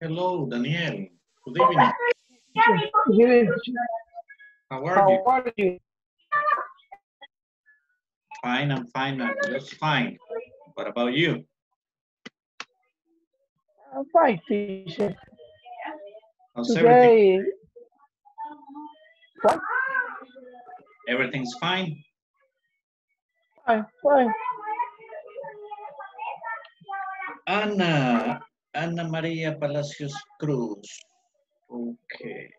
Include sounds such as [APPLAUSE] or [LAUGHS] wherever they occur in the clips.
Hello, Daniel. Good evening. Yes, How are how you? are you? Fine, I'm fine. I'm just fine. What about you? I'm fine, teacher. How's everything? What? Everything's fine? Fine, fine. Ana, Ana María Palacios Cruz. Okay.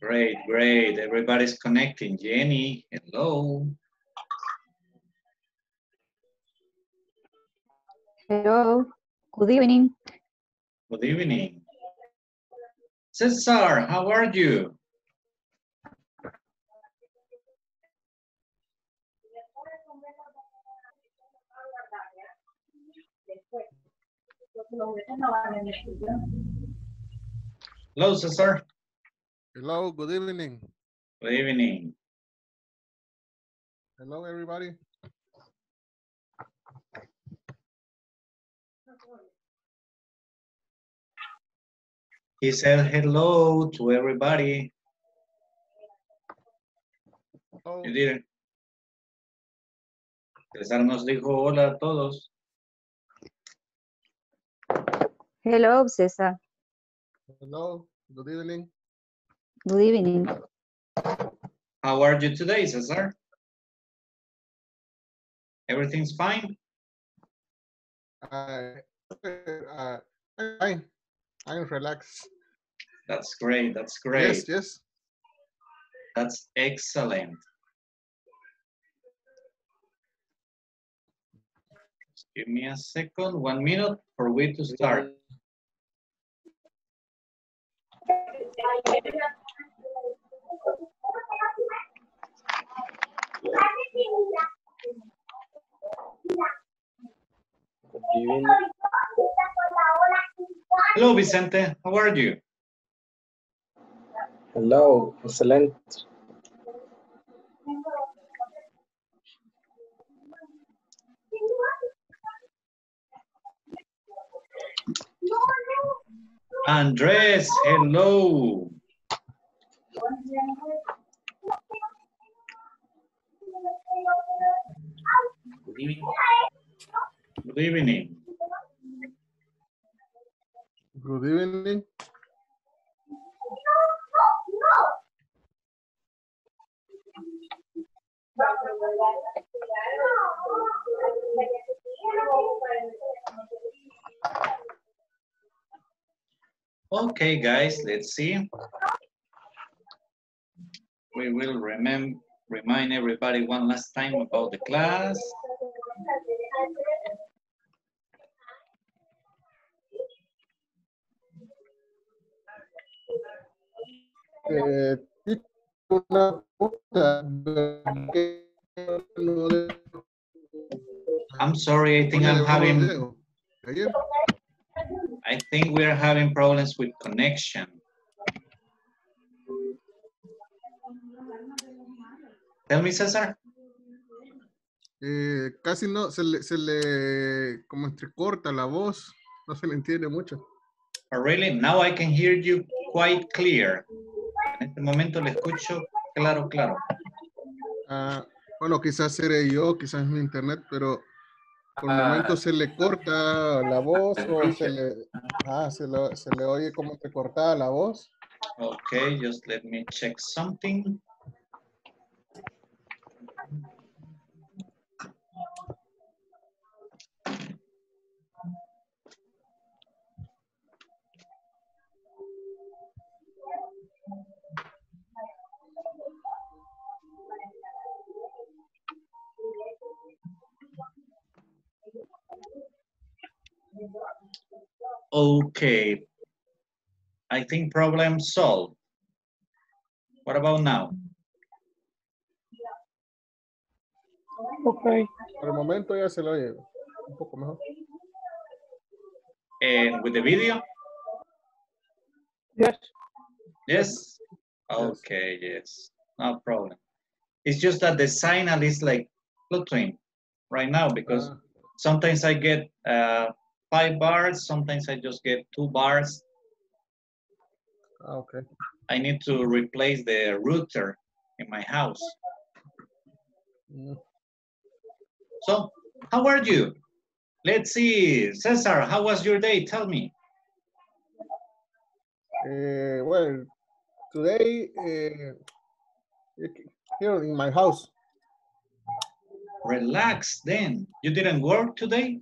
Great, great. Everybody's connecting. Jenny, hello. Hello, good evening. Good evening. Cesar, how are you? Hello, Cesar. Hello, good evening. Good evening. Hello, everybody. He said hello to everybody. Hello. You didn't. Cesar nos dijo hola a todos. Hello, Cesar. Hello, good evening. Good evening. How are you today, Cesar? Everything's fine? I, uh, fine. I'm relaxed. That's great. That's great. Yes, yes. That's excellent. Just give me a second, one minute for we to start. Good evening. Hello, Vicente. How are you? Hello, excellent. Andres, hello. Good evening. Good evening. Good evening. Okay, guys, let's see. We will remember, remind everybody one last time about the class. Eh, una pregunta, ¿por qué no de- I'm sorry, I think I'm having, I think we're having problems with connection. Tell me, Cesar. eh, casi no, se le, se le, como entrecorta la voz, no se le entiende mucho. Oh, really? Now I can hear you quite clear. En este momento le escucho claro, claro. Ah, bueno, quizás seré yo, quizás es mi internet, pero por el momento se le corta la voz o se le, ah, se, le, se le oye como entrecortada la voz. Okay, just let me check something. Okay. I think problem solved. What about now? Okay. Por el momento ya se lo oye un poco mejor. And with the video? Yes. Yes? Okay, yes. No problem. It's just that the signal is like fluctuating right now because Ah, sometimes I get uh, five bars, sometimes I just get two bars. ah, ok. I need to replace the router in my house. Mm, So, how are you? Let's see, Cesar, how was your day? Tell me. eh, well, today eh, here in my house, Relax then. You didn't work today?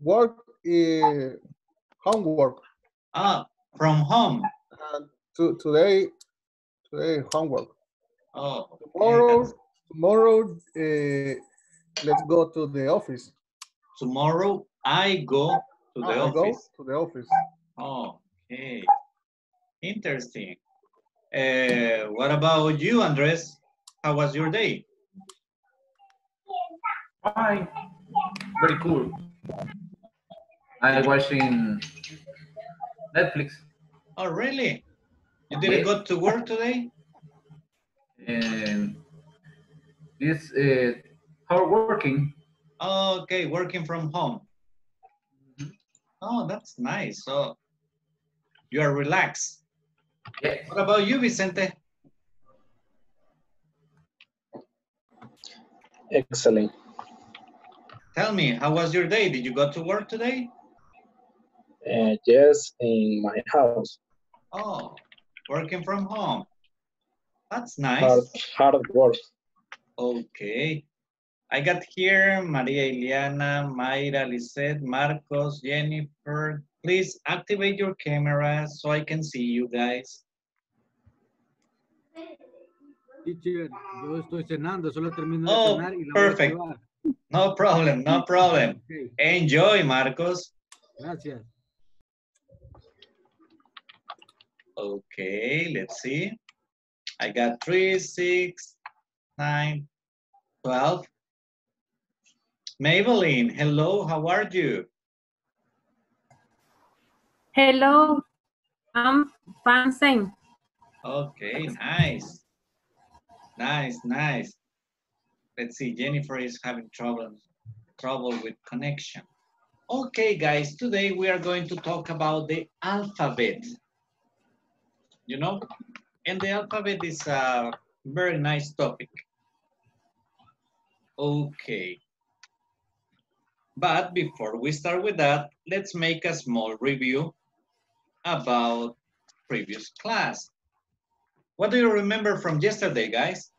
work, eh, homework. Ah, from home. Uh, to, today, today homework. Oh, Tomorrow, that's- tomorrow, eh, let's go to the office. tomorrow I go to the I go office. to the office. Oh, okay. Interesting. Uh, what about you, Andres? How was your day? Fine. Very cool. I watching Netflix Oh, really? You didn't Yes. go to work today? and it's uh, hard working. Oh, okay, working from home. Oh, that's nice. So you are relaxed. Yes. What about you, Vicente? Excellent. Tell me, how was your day? Did you go to work today? Uh, yes, in my house. Oh, working from home. That's nice. hard work. Okay. I got here Maria Iliana, Mayra, Lisette, Marcos, Jennifer. Please activate your camera so I can see you guys. Teacher, yo estoy cenando, solo termino de Oh, cenar y la perfect. voy a activar. No problem, no problem. [LAUGHS] Ok, Enjoy, Marcos. gracias. Okay, let's see. I got three, six, nine, twelve. Maybelline, hello, how are you? Hello, I'm Fansen. Okay, nice. Nice, nice. Let's see, Jennifer is having trouble, trouble with connection. Okay, guys, today we are going to talk about the alphabet. You know, and the alphabet is a very nice topic. Okay. But before we start with that, let's make a small review about previous class. What do you remember from yesterday, guys?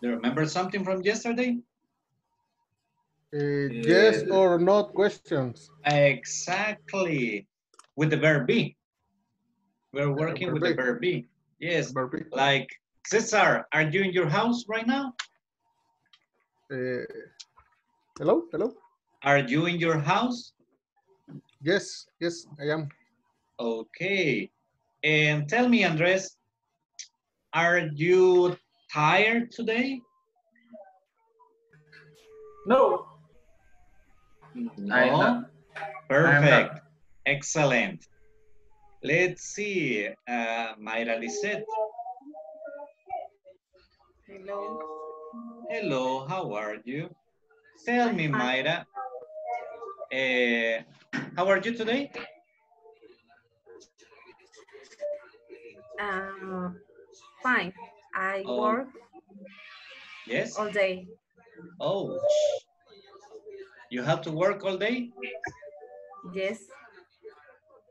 Do you remember something from yesterday? Eh, yes Eh, or not questions. Exactly. With the verb be. We're working with the verb verb be. Yes, Barbie. like Cesar, are you in your house right now? Eh, hello, hello. Are you in your house? Yes, yes, I am. Okay. And tell me, Andres, are you tired today? No, I am No? not. Perfect. Excellent. Let's see. Uh, Mayra Lisette. Hello. Hello, how are you? Tell me, Mayra. eh, how are you today? Um, fine. I Oh. work Yes? all day. Oh, you have to work all day? Yes.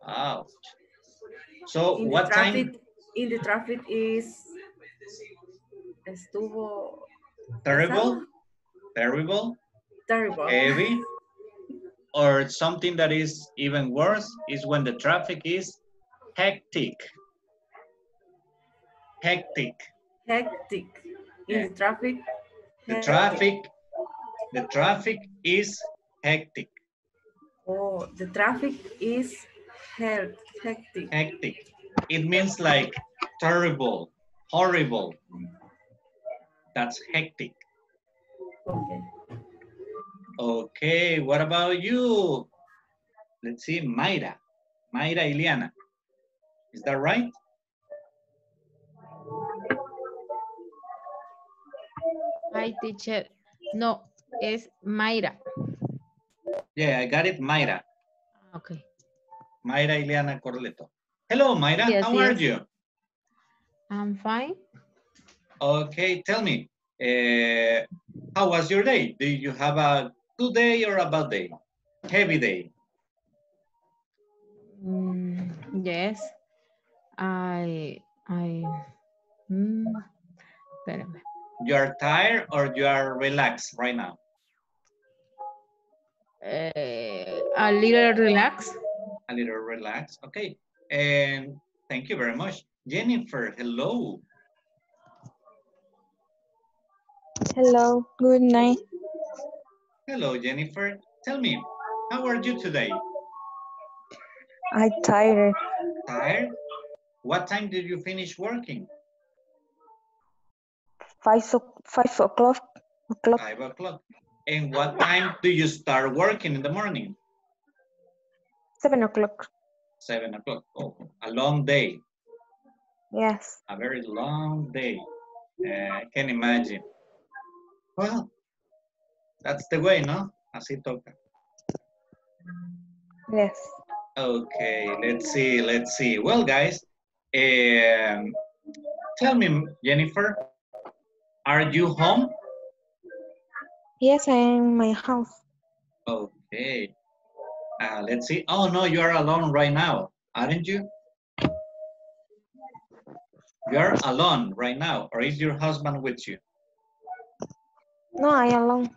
Ouch. So In what traffic, time? in the traffic is estuvo Terrible? Terrible? terrible. Heavy? [LAUGHS] Or something that is even worse is when the traffic is hectic. Hectic. Hectic. In the traffic. The hectic. traffic, the traffic is hectic, Oh, the traffic is hec- hectic. hectic. It means like terrible, horrible. That's hectic. Okay. Okay, what about you? Let's see, Mayra. Mayra Iliana. Is that right? Hi, teacher. No, es Mayra. Yeah, I got it, Mayra. Okay. Mayra Iliana Corleto. Hello, Mayra. Yes, How are you? I'm fine. Okay, tell me, uh, how was your day? Did you have a good day or a bad day? Heavy day. Mm, yes. I, I, mm. You are tired or you are relaxed right now? Eh, a little relax. A little relaxed. Okay. And thank you very much. Jennifer, hello. Hello, good night. Hello, Jennifer. Tell me, how are you today? I tired. Tired? What time did you finish working? Five o- five o'clock. O'clock. Five o'clock. And what time do you start working in the morning? Seven o'clock. Seven o'clock. Oh, a long day. Yes. A very long day. Uh, I can imagine. Well, that's the way, no? Así toca. Yes. Okay, let's see, let's see. Well, guys, um, tell me, Jennifer, are you home? Yes, I am in my house. Okay. Uh, let's see. Oh, no, you are alone right now, aren't you? You're alone right now, or is your husband with you? No, I alone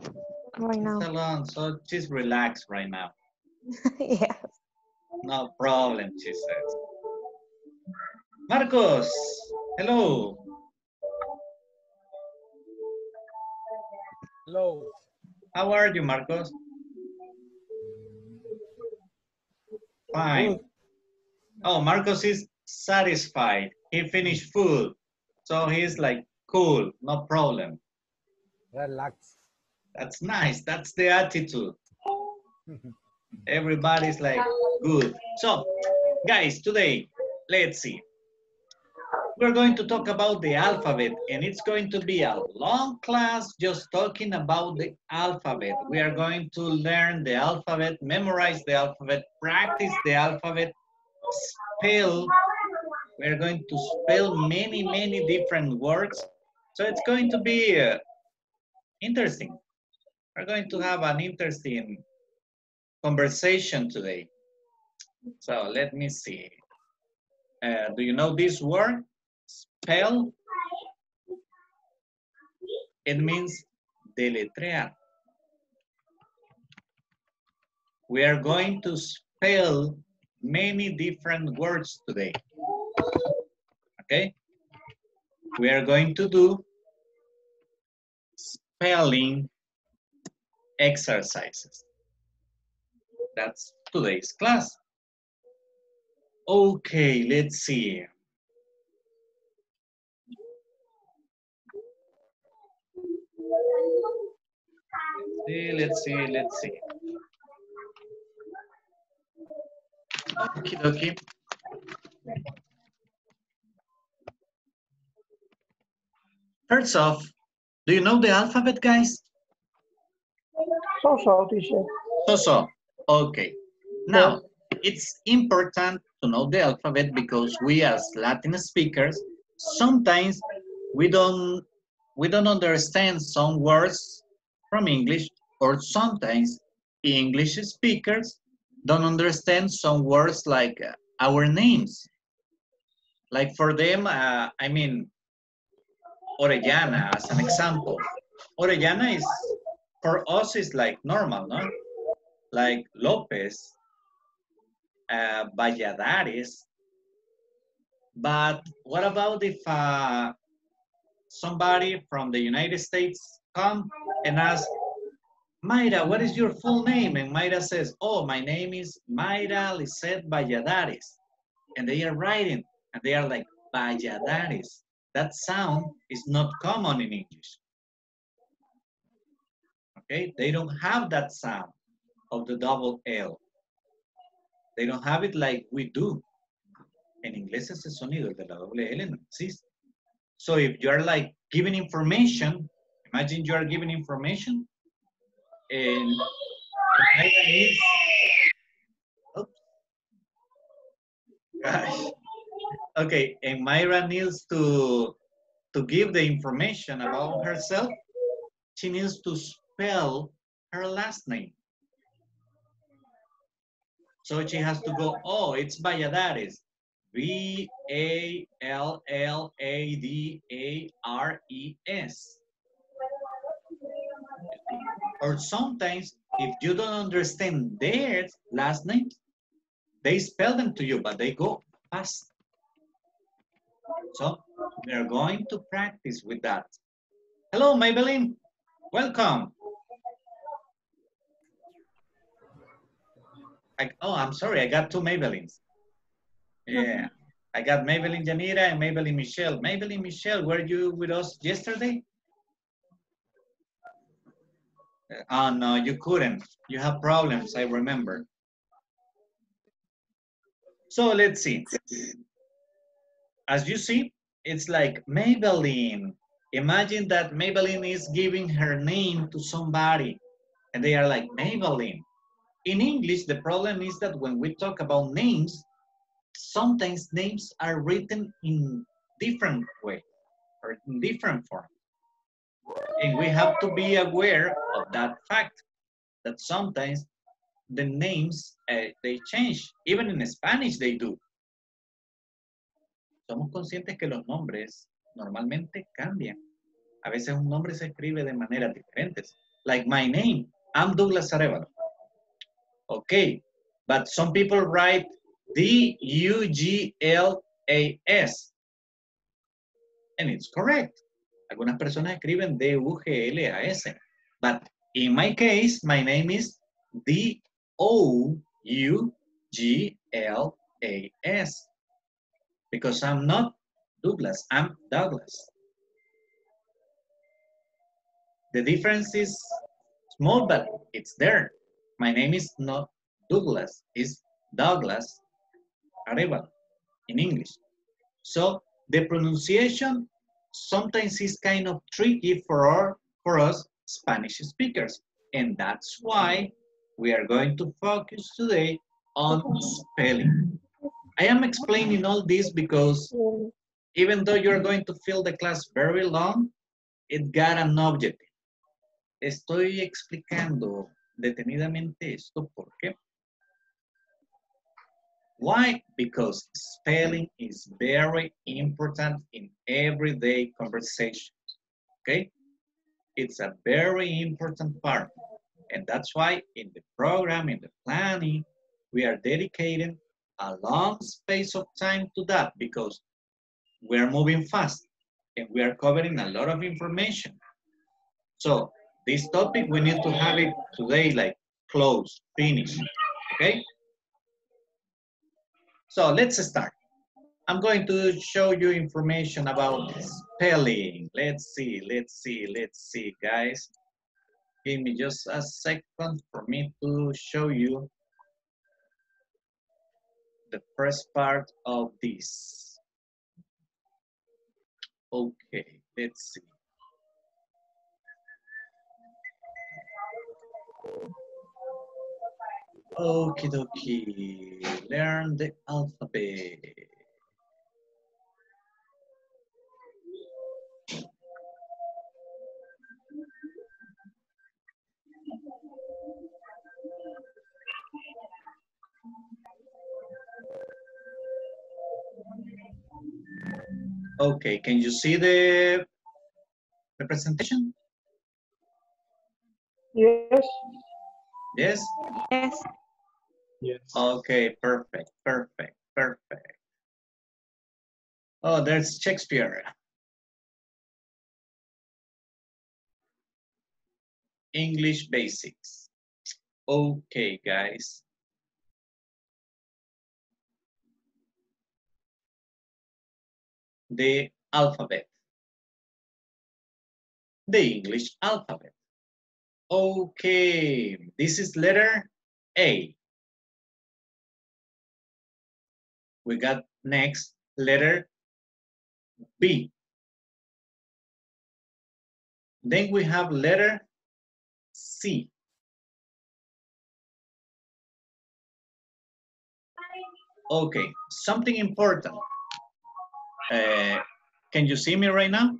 right now. She's alone, so just relax right now. [LAUGHS] yes. No problem, she says. Marcos, hello. Hello. How are you, Marcos? Fine. Oh, Marcos is satisfied. He finished food. So he's like, cool, no problem. Relax. That's nice. That's the attitude. [LAUGHS] Everybody's like, good. So, guys, today, let's see. We're going to talk about the alphabet, and it's going to be a long class just talking about the alphabet. We are going to learn the alphabet, memorize the alphabet, practice the alphabet, spell. We're going to spell many, many different words. So it's going to be uh, interesting. We're going to have an interesting conversation today. So let me see. Uh, do you know this word? Spell. It means deletrear. We are going to spell many different words today. Okay? We are going to do spelling exercises. That's today's class. Okay, let's see. See, let's see, let's see. Okie dokie. First off, do you know the alphabet, guys? So, so, teacher. So, so, okay. Now, it's important to know the alphabet because we as Latin speakers, sometimes we don't, we don't understand some words from English or sometimes English speakers don't understand some words like uh, our names. Like for them, uh, I mean, Orellana as an example. Orellana is, for us, is like normal, no? Like Lopez, uh, Valladares. But what about if uh, somebody from the United States come and ask, Mayra, what is your full name? And Mayra says, oh, my name is Mayra Lisette Valladares. And they are writing, and they are like, Valladares. That sound is not common in English. Okay, they don't have that sound of the double L. They don't have it like we do. En inglés ese sonido de la doble L no existe. So if you are like giving information, imagine you are giving information and needs, oops. Gosh. Okay, and Mayra needs to to give the information about herself. She needs to spell her last name. So she has to go, oh, it's Valladares. V A L L A D A R E S. Or sometimes, if you don't understand their last names, they spell them to you, but they go fast. So we are going to practice with that. Hello, Maybelline. Welcome. I, oh, I'm sorry. I got two Maybellines. Yeah. I got Maybelline Janira and Maybelline Michelle. Maybelline Michelle, were you with us yesterday? Uh, Oh, no, you couldn't. You have problems, I remember. So let's see. As you see, it's like Maybelline. Imagine that Maybelline is giving her name to somebody and they are like Maybelline. In English, the problem is that when we talk about names, sometimes names are written in different way or in different form. And we have to be aware of that fact that sometimes the names uh, they change. Even in Spanish they do. Somos conscientes que los nombres normalmente cambian. A veces un nombre se escribe de maneras diferentes. Like my name, I'm Douglas Arevalo. Okay, but some people write D-U-G-L-A-S. And it's correct. Algunas personas escriben D-U-G-L-A-S. But in my case, my name is D-O-U-G-L-A-S. Because I'm not Douglas, I'm Douglas. The difference is small, but it's there. My name is not Douglas, it's Douglas Arevalo in English. So the pronunciation sometimes is kind of tricky for, our, for us Spanish speakers. And that's why we are going to focus today on spelling. I am explaining all this because even though you're going to feel the class very long, it got an objective. Estoy explicando detenidamente esto porque why? Because spelling is very important in everyday conversation, Okay? It's a very important part. And that's why in the program, in the planning, we are dedicating a long space of time to that because we're moving fast and we are covering a lot of information. So this topic, we need to have it today like close, finish, okay? So let's start. I'm going to show you information about spelling. Let's see, let's see, let's see, guys. Give me just a second for me to show you the first part of this. Okay, let's see. Okie dokie, learn the alphabet. Okay, can you see the, the presentation? Yes. Yes? Yes. Yes. Okay, perfect, perfect, perfect. Oh, there's Shakespeare. English basics. Okay, guys. The alphabet. The English alphabet. Okay, this is letter A. We got next letter B. Then we have letter C. Okay, something important. Uh, can you see me right now?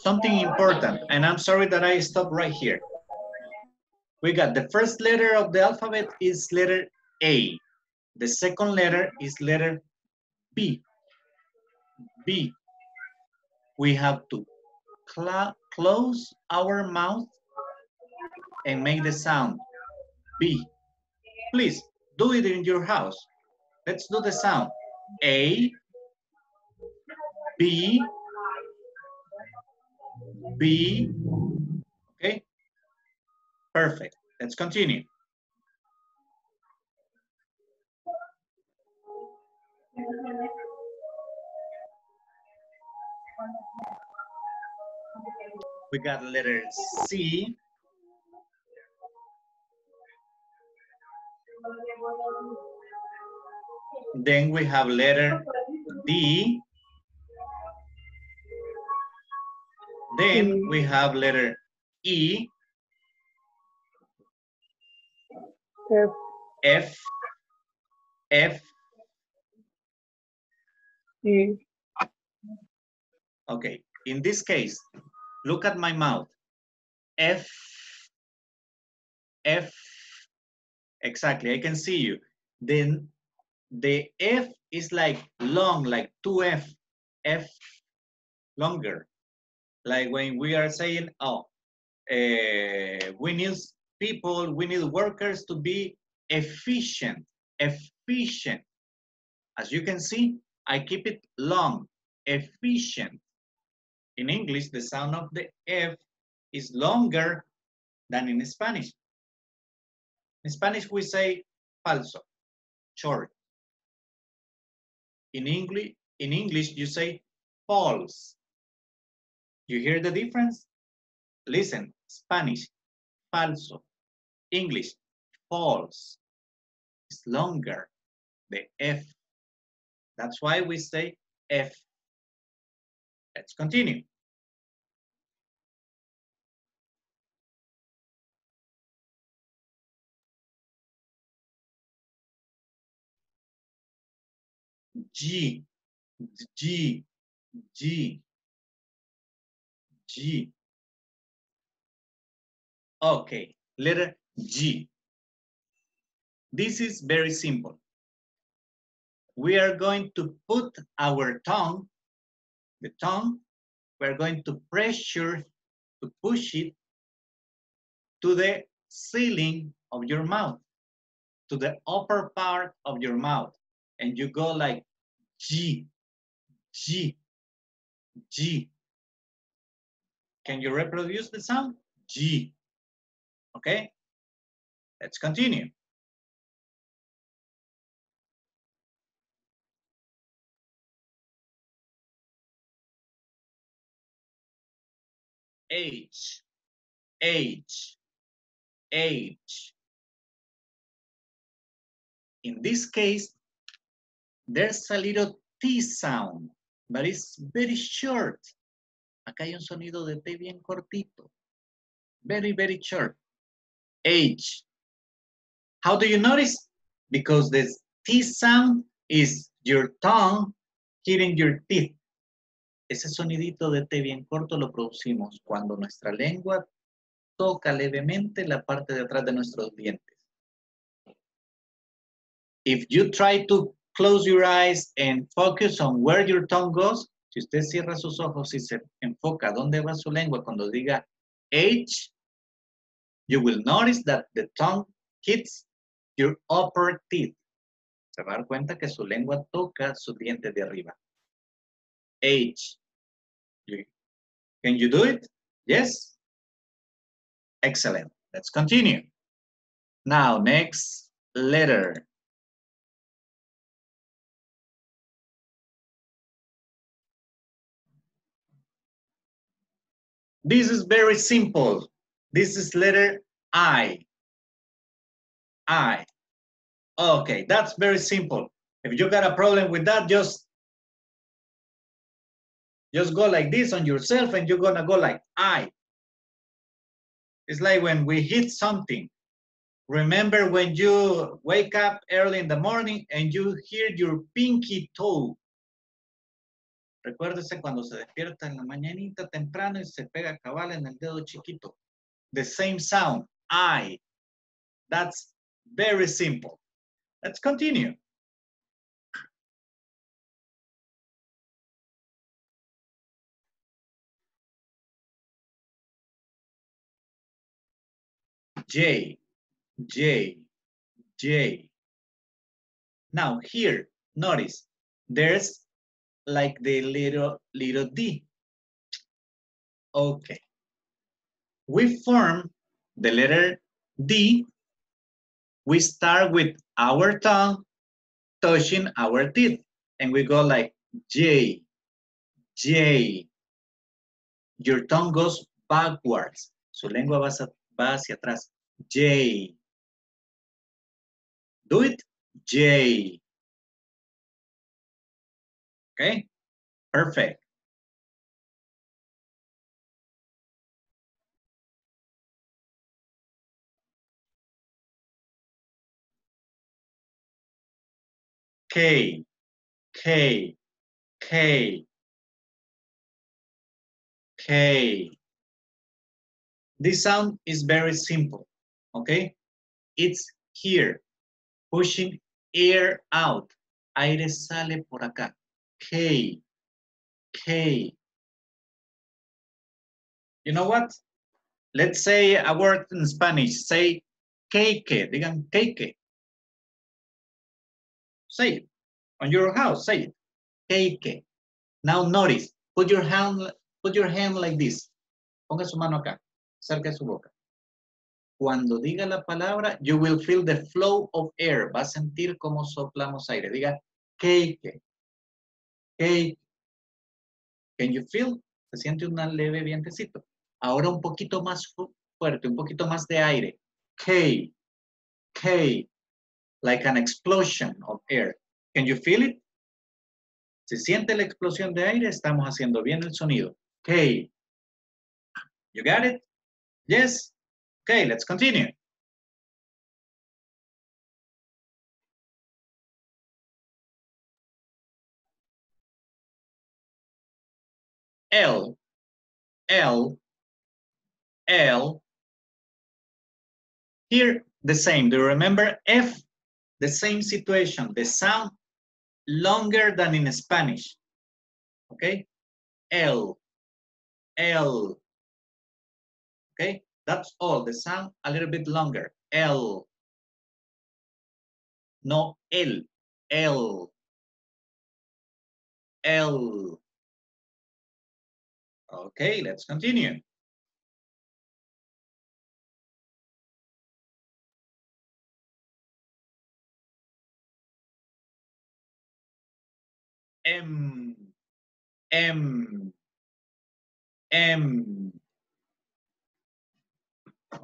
Something important, and I'm sorry that I stopped right here. We got the first letter of the alphabet is letter A. The second letter is letter B. B. We have to cl close our mouth and make the sound B. Please do it in your house. Let's do the sound A, B, B? Perfect. Let's continue. We got letter C. Then we have letter D. Then we have letter E, F, F, F, E, okay. In this case, look at my mouth. F, F, exactly, I can see you. Then the F is like long, like 2F, F longer. Like when we are saying, oh, uh, we need people, we need workers to be efficient, efficient. As you can see, I keep it long, efficient. In English, the sound of the F is longer than in Spanish. In Spanish, we say falso, short. In English, in English, you say false. You hear the difference? Listen, Spanish, falso. English, false. is longer, the F. That's why we say F. Let's continue. G, G, G, G. Okay, letter G. This is very simple. We are going to put our tongue, the tongue, we're going to pressure, to push it to the ceiling of your mouth, to the upper part of your mouth. And you go like G, G, G. Can you reproduce the sound? G. Okay? Let's continue. H, H, H. In this case, there's a little T sound, but it's very short. Acá hay un sonido de T bien cortito. Very, very short. H. How do you notice? Because the T sound is your tongue hitting your teeth. Ese sonidito de T bien corto lo producimos cuando nuestra lengua toca levemente la parte de atrás de nuestros dientes. If you try to close your eyes and focus on where your tongue goes, si usted cierra sus ojos y se enfoca dónde va su lengua cuando diga H, you will notice that the tongue hits your upper teeth. Se va a dar cuenta que su lengua toca su diente de arriba. H. Can you do it? Yes? Excellent. Let's continue. Now, next letter. This is very simple. This is letter I. I. Okay, that's very simple. If you got a problem with that, just just go like this on yourself and you're gonna go like I. It's like when we hit something. Remember when you wake up early in the morning and you hear your pinky toe. Recuérdese cuando se despierta en la mañanita temprano y se pega cabal en el dedo chiquito. The same sound, I. That's very simple. Let's continue. J, J, J. Now here, notice, there's like the little, little D. Okay. We form the letter D. We start with our tongue touching our teeth. And we go like J, J. Your tongue goes backwards. Su lengua va hacia, va hacia atrás. J. Do it. J. Okay, perfect. K, K, K, K. This sound is very simple, okay? It's here, pushing air out. Aire sale por acá. K, K. You know what? Let's say a word in Spanish. Say cake. Digan cake. Say it. On your house, say it. Cake. Now notice, put your hand, put your hand like this. Ponga su mano acá, cerca de su boca. Cuando diga la palabra, you will feel the flow of air. Va a sentir cómo soplamos aire. Diga cake. Cake. Can you feel? Se siente un leve vientecito. Ahora un poquito más fu- fuerte, un poquito más de aire. K. K. Like an explosion of air. Can you feel it? Se siente la explosión de aire, estamos haciendo bien el sonido. Okay. You got it? Yes? Okay, let's continue. L, L, L. Here, the same. Do you remember F? The same situation. The sound longer than in Spanish. Okay? L, L. Okay? That's all. The sound a little bit longer. L. No L. L. L. Okay, let's continue. M, M, M.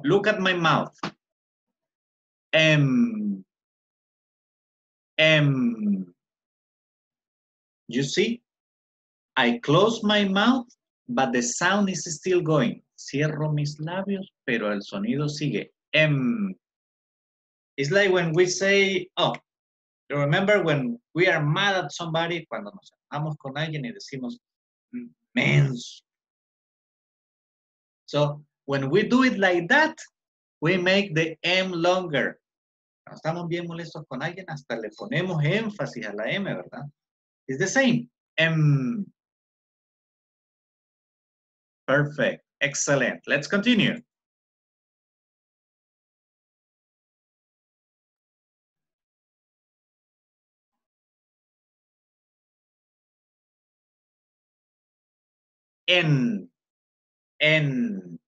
Look at my mouth. M, M. You see, I close my mouth, but the sound is still going. Cierro mis labios, pero el sonido sigue. M. It's like when we say, oh, you remember when we are mad at somebody, cuando nos enojamos con alguien y decimos, mm, menso. So, when we do it like that, we make the M longer. Cuando estamos bien molestos con alguien, hasta le ponemos énfasis a la M, ¿verdad? It's the same. M. Perfect. Excellent. Let's continue. N, N,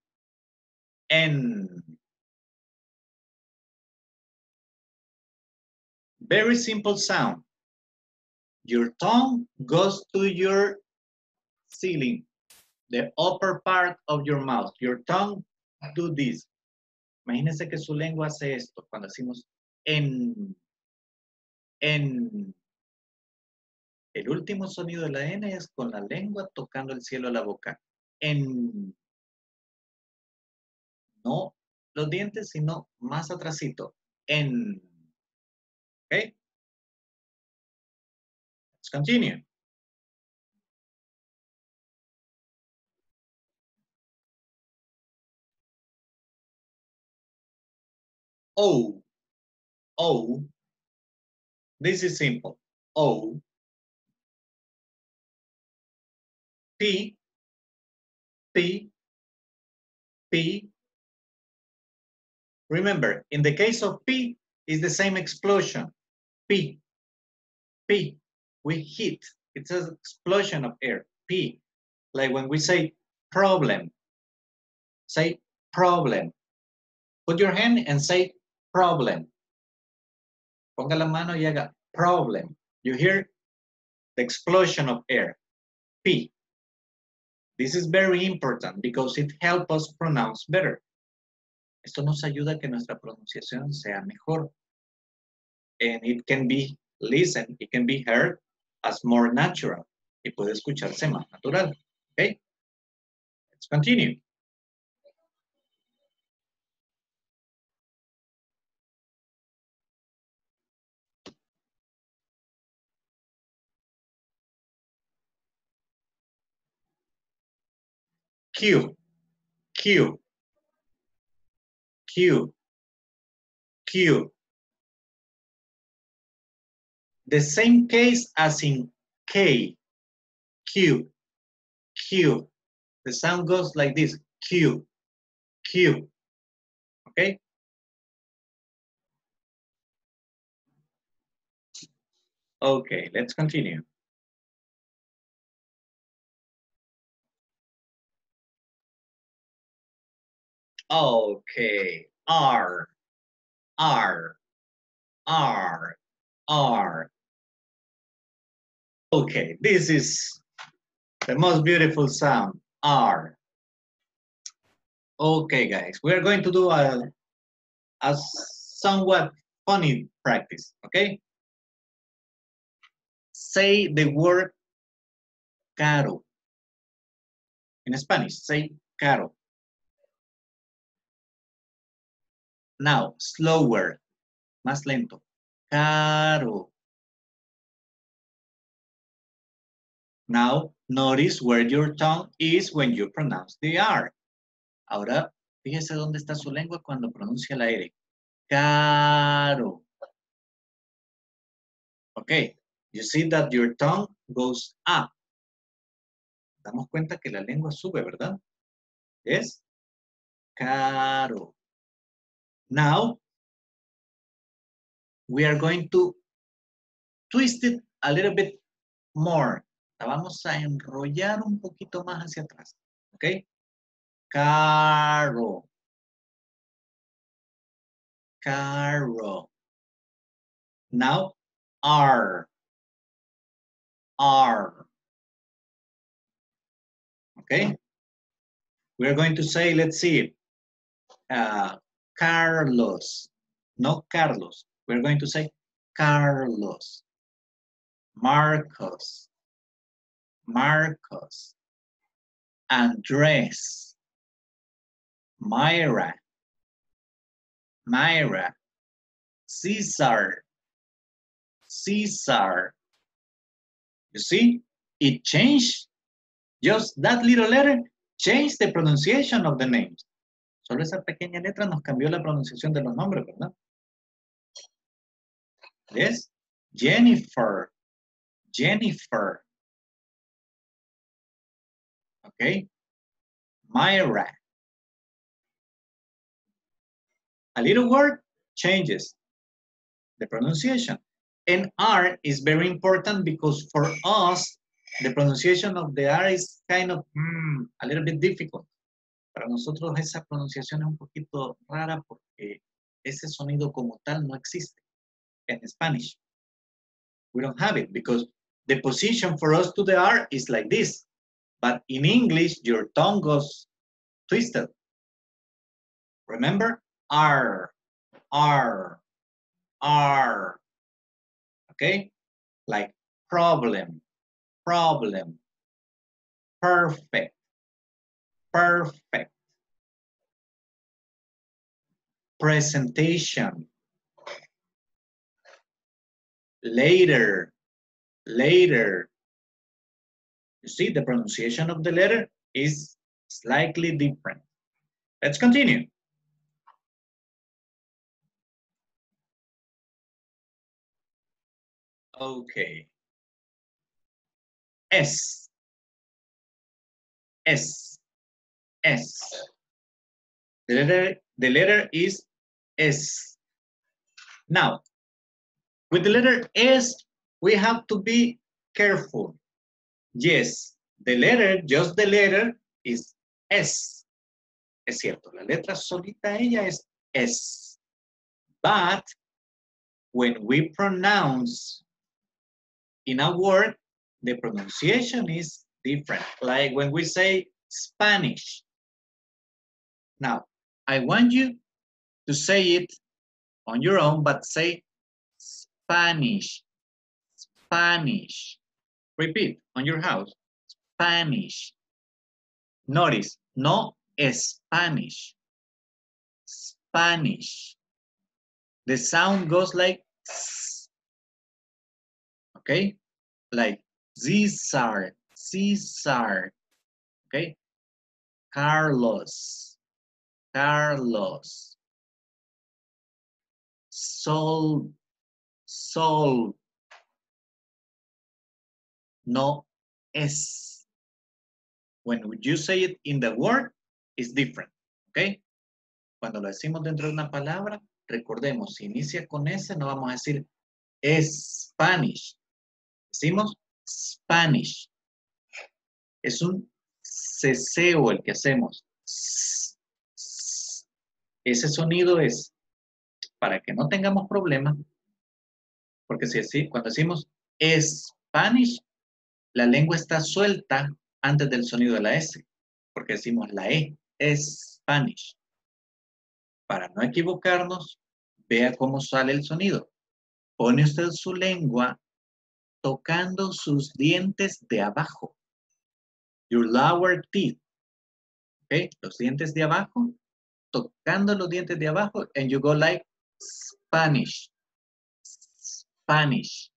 N. Very simple sound. Your tongue goes to your ceiling. the upper part of your mouth. Your tongue do this. Imagínense que su lengua hace esto cuando decimos en. En. El último sonido de la N es con la lengua tocando el cielo a la boca. En. No los dientes, sino más atrasito. En. ¿Ok? Let's continue. O. O. This is simple. O. P. P. P. Remember, in the case of P, it's the same explosion. P. P. We hit. It's an explosion of air. P. Like when we say problem. Say problem. Put your hand and say problem. Ponga la mano y haga problem. You hear the explosion of air. P. This is very important because it helps us pronounce better. Esto nos ayuda a que nuestra pronunciación sea mejor. And it can be listened, it can be heard as more natural. Y puede escucharse más natural. Okay? Let's continue. Q, Q, Q, Q. The same case as in K, Q, Q. The sound goes like this, Q, Q. Okay? Okay, let's continue. Okay, R, R, R, R. Okay, this is the most beautiful sound, R. Okay, guys, we're going to do a, a somewhat funny practice, okay? Say the word caro. In Spanish, say caro. Now, slower, más lento. Caro. Now, notice where your tongue is when you pronounce the R. Ahora, fíjese dónde está su lengua cuando pronuncia la R. Caro. Okay, you see that your tongue goes up. Damos cuenta que la lengua sube, ¿verdad? Yes? Caro. Now, we are going to twist it a little bit more. La vamos a enrollar un poquito más hacia atrás. ¿Ok? Caro. Caro. Now, R. R. Okay? We're going to say, let's see, uh, Carlos, not Carlos. We're going to say Carlos, Marcos, Marcos, Andres, Mayra, Mayra, Caesar, Caesar. You see, it changed. Just that little letter changed the pronunciation of the names. Solo esa pequeña letra nos cambió la pronunciación de los nombres, ¿verdad? Yes, Jennifer, Jennifer. Okay, Myra. A little word changes the pronunciation. And R is very important because for us, the pronunciation of the R is kind of mm, a little bit difficult. Para nosotros esa pronunciación es un poquito rara porque ese sonido como tal no existe en Spanish. We don't have it because the position for us to the R is like this. But in English, your tongue goes twisted. Remember? R, R, R. Okay? Like problem, problem, perfect, perfect. Presentation, later, later. You see, the pronunciation of the letter is slightly different. Let's continue. Okay. S. S. S. The letter, the letter is S. Now, with the letter S, we have to be careful. Yes, the letter, just the letter, is S. Es cierto, la letra solita ella es S. But when we pronounce in a word, the pronunciation is different. Like when we say Spanish. Now, I want you to say it on your own, but say Spanish. Spanish. Repeat on your house. Spanish. Notice, no Spanish. Spanish. The sound goes like. Okay? Like Cesar, Cesar. Okay? Carlos, Carlos. Sol, Sol. No es. When you say it in the word, it's different. ¿Ok? Cuando lo decimos dentro de una palabra, recordemos, si inicia con S, no vamos a decir Spanish. Decimos Spanish. Es un ceseo el que hacemos. Ese sonido es para que no tengamos problemas, porque si cuando decimos Spanish, la lengua está suelta antes del sonido de la S, porque decimos la E, Spanish. Para no equivocarnos, vea cómo sale el sonido. Pone usted su lengua tocando sus dientes de abajo. Your lower teeth. Los dientes de abajo, tocando los dientes de abajo, and you go like Spanish. Spanish.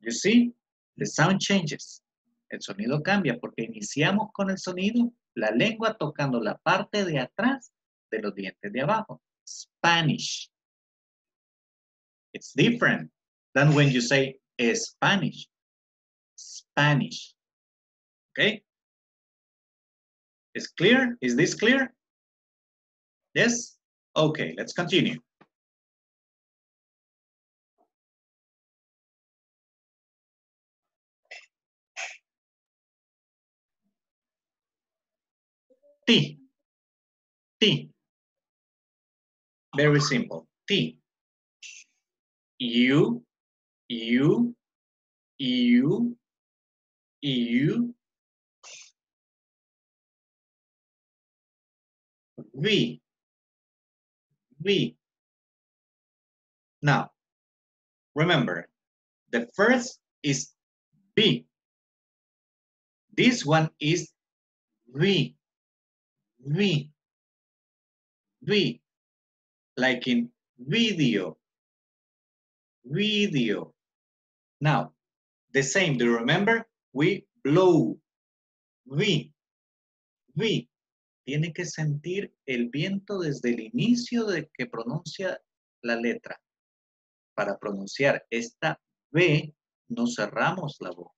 You see? The sound changes. El sonido cambia porque iniciamos con el sonido, la lengua tocando la parte de atrás de los dientes de abajo. Spanish. It's different than when you say Spanish. Spanish. Okay? Is clear? Is this clear? Yes? Okay, let's continue. T. T. Very simple. T. You, you, you, you, we, we. Now, remember, the first is B. This one is we, we, we, like in video, video. Now, the same, do you remember? We blow, we, we. Tiene que sentir el viento desde el inicio de que pronuncia la letra. Para pronunciar esta B, no cerramos la boca.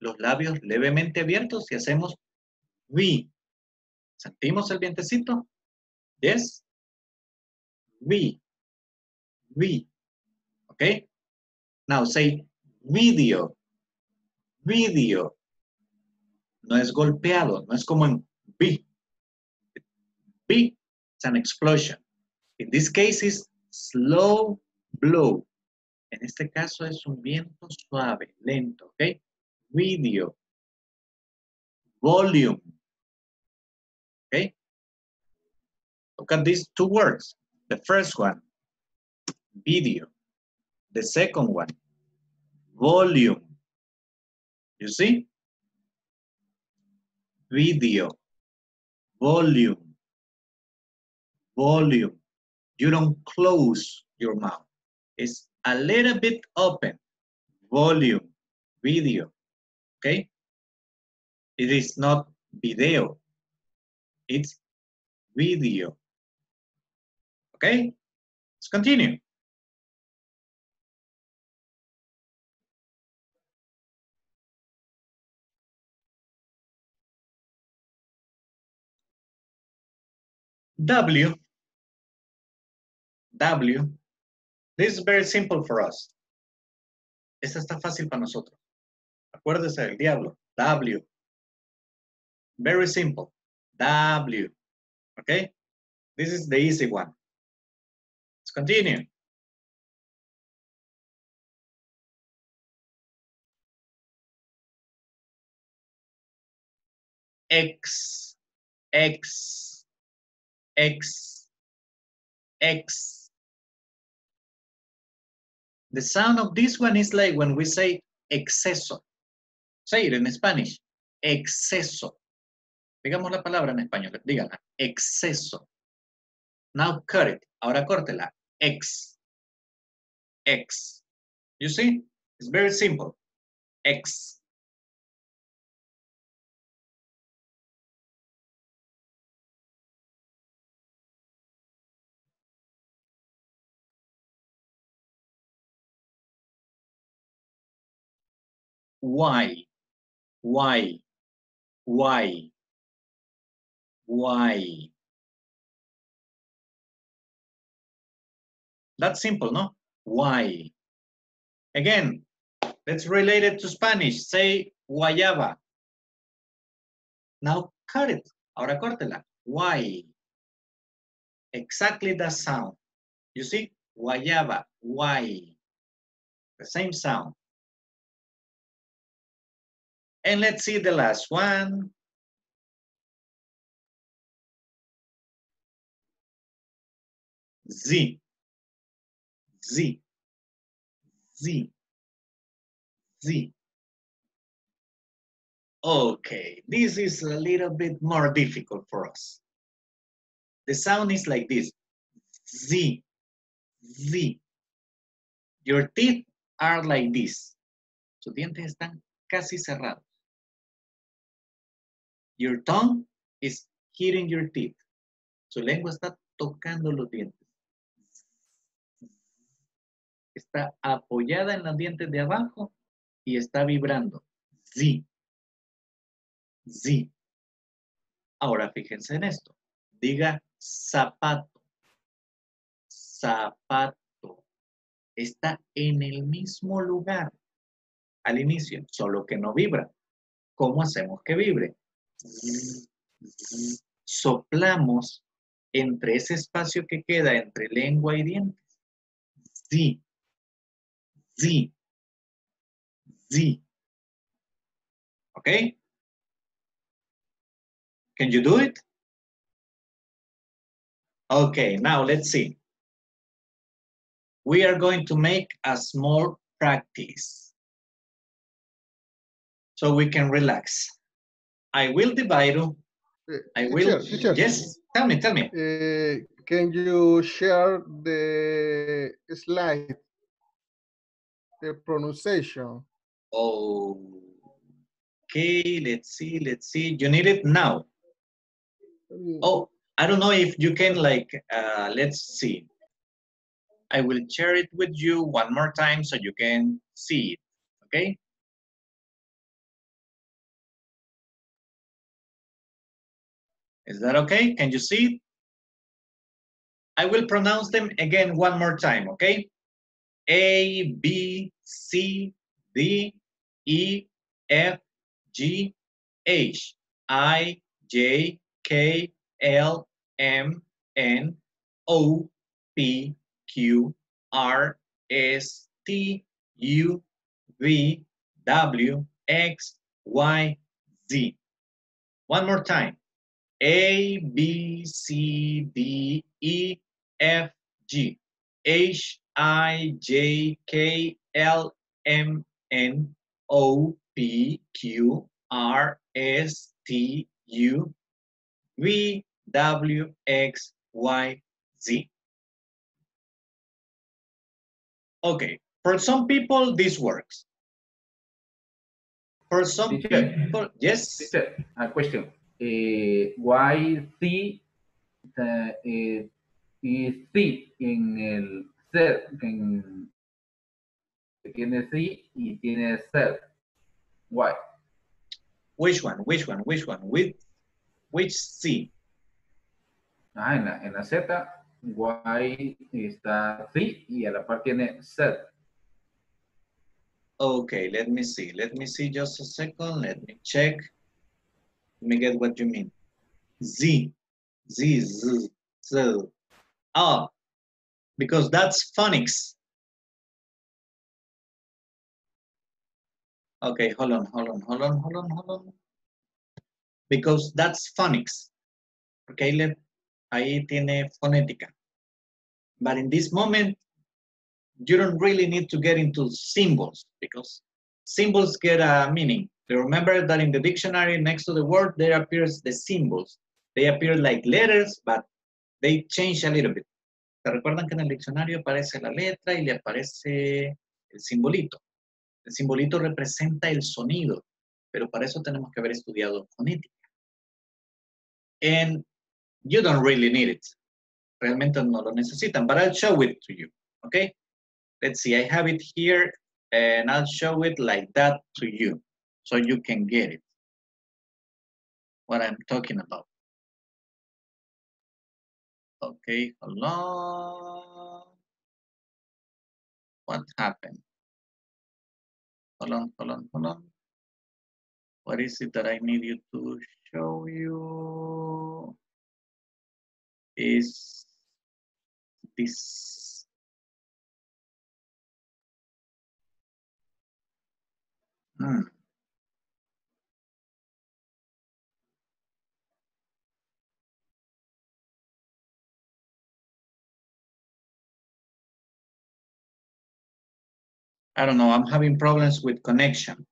Los labios levemente abiertos y hacemos we. ¿Sentimos el vientecito? Yes. We. We. Okay? Now say video. Video. No es golpeado, no es como en B. B is an explosion. In this case is slow blow. En este caso es un viento suave, lento, ¿ok? Video. volume. Okay? Look at these two words. The first one, video. The second one, volume. You see? Video, volume, volume. You don't close your mouth. It's a little bit open. Volume, video. Okay? It is not video. It's video. Okay? Let's continue. W. W. This is very simple for us. Esta está fácil para nosotros. Acuérdese del diablo. W. Very simple. W. Okay? This is the easy one. Let's continue. X, X, X, X. The sound of this one is like when we say exceso. Say it in Spanish. Exceso. Digamos la palabra en español. Dígala. Exceso. Now cut it. Ahora córtela. X. X. You see? It's very simple. X. Why? Why? Why? Why? That's simple, no? Why? Again, let's relate it to Spanish. Say guayaba. Now cut it. Ahora córtela. Why? Exactly that sound. You see? Guayaba. Why? The same sound. And let's see the last one. Z. Z. Z. Z. Okay, this is a little bit more difficult for us. The sound is like this. Z. Z. Your teeth are like this. Sus dientes están casi cerrados. Your tongue is hitting your teeth. Su lengua está tocando los dientes. Está apoyada en los dientes de abajo y está vibrando. Z. Z. Ahora fíjense en esto. Diga zapato. Zapato. Está en el mismo lugar al inicio, solo que no vibra. ¿Cómo hacemos que vibre? Soplamos entre ese espacio que queda entre lengua y dientes. Z. Z. Z. Okay? Can you do it? Okay, now let's see. We are going to make a small practice so we can relax. I will divide. Eh, I will. teacher, teacher, Yes, tell me, tell me. eh, can you share the slide, the pronunciation? Oh. Okay, let's see, let's see. You need it now. Oh, I don't know if you can like, uh, let's see. I will share it with you one more time so you can see it, okay? Is that okay? Can you see it? I will pronounce them again one more time, okay? A, B, C, D, E, F, G, H, I, J, K, L, M, N, O, P, Q, R, S, T, U, V, W, X, Y, Z. One more time. A, B, C, D, E, F, G, H, I, J, K, L, M, N, O, P, Q, R, S, T, U, V, W, X, Y, Z. Okay, for some people this works. For some people, yes. A question. Eh, why C the, eh, is C en el ser, en, tiene C y tiene ser? Why? Which one? Which one? Which one? Which which C? Ah, en la, en la Z, Y está C y a la par tiene ser. Okay, let me see. Let me see just a second. Let me check. Let me get what you mean. Z, Z, Z, Z. Ah, because that's phonics. Okay, hold on, hold on, hold on, hold on, hold on. Because that's phonics. Okay, let, ahí tiene fonética. But in this moment, you don't really need to get into symbols because symbols get a meaning. Remember that in the dictionary next to the word there appears the symbols. They appear like letters, but they change a little bit. ¿Se recuerdan que en el diccionario aparece la letra y le aparece el simbolito? El simbolito representa el sonido, pero para eso tenemos que haber estudiado fonética. And you don't really need it. Realmente no lo necesitan, but I'll show it to you, okay? let's see, I have it here and I'll show it like that to you so you can get it. What I'm talking about. Okay, hold on. What happened? Hold on, hold on, hold on. What is it that I need you to show you? Is this Hmm. I don't know, I'm having problems with connection,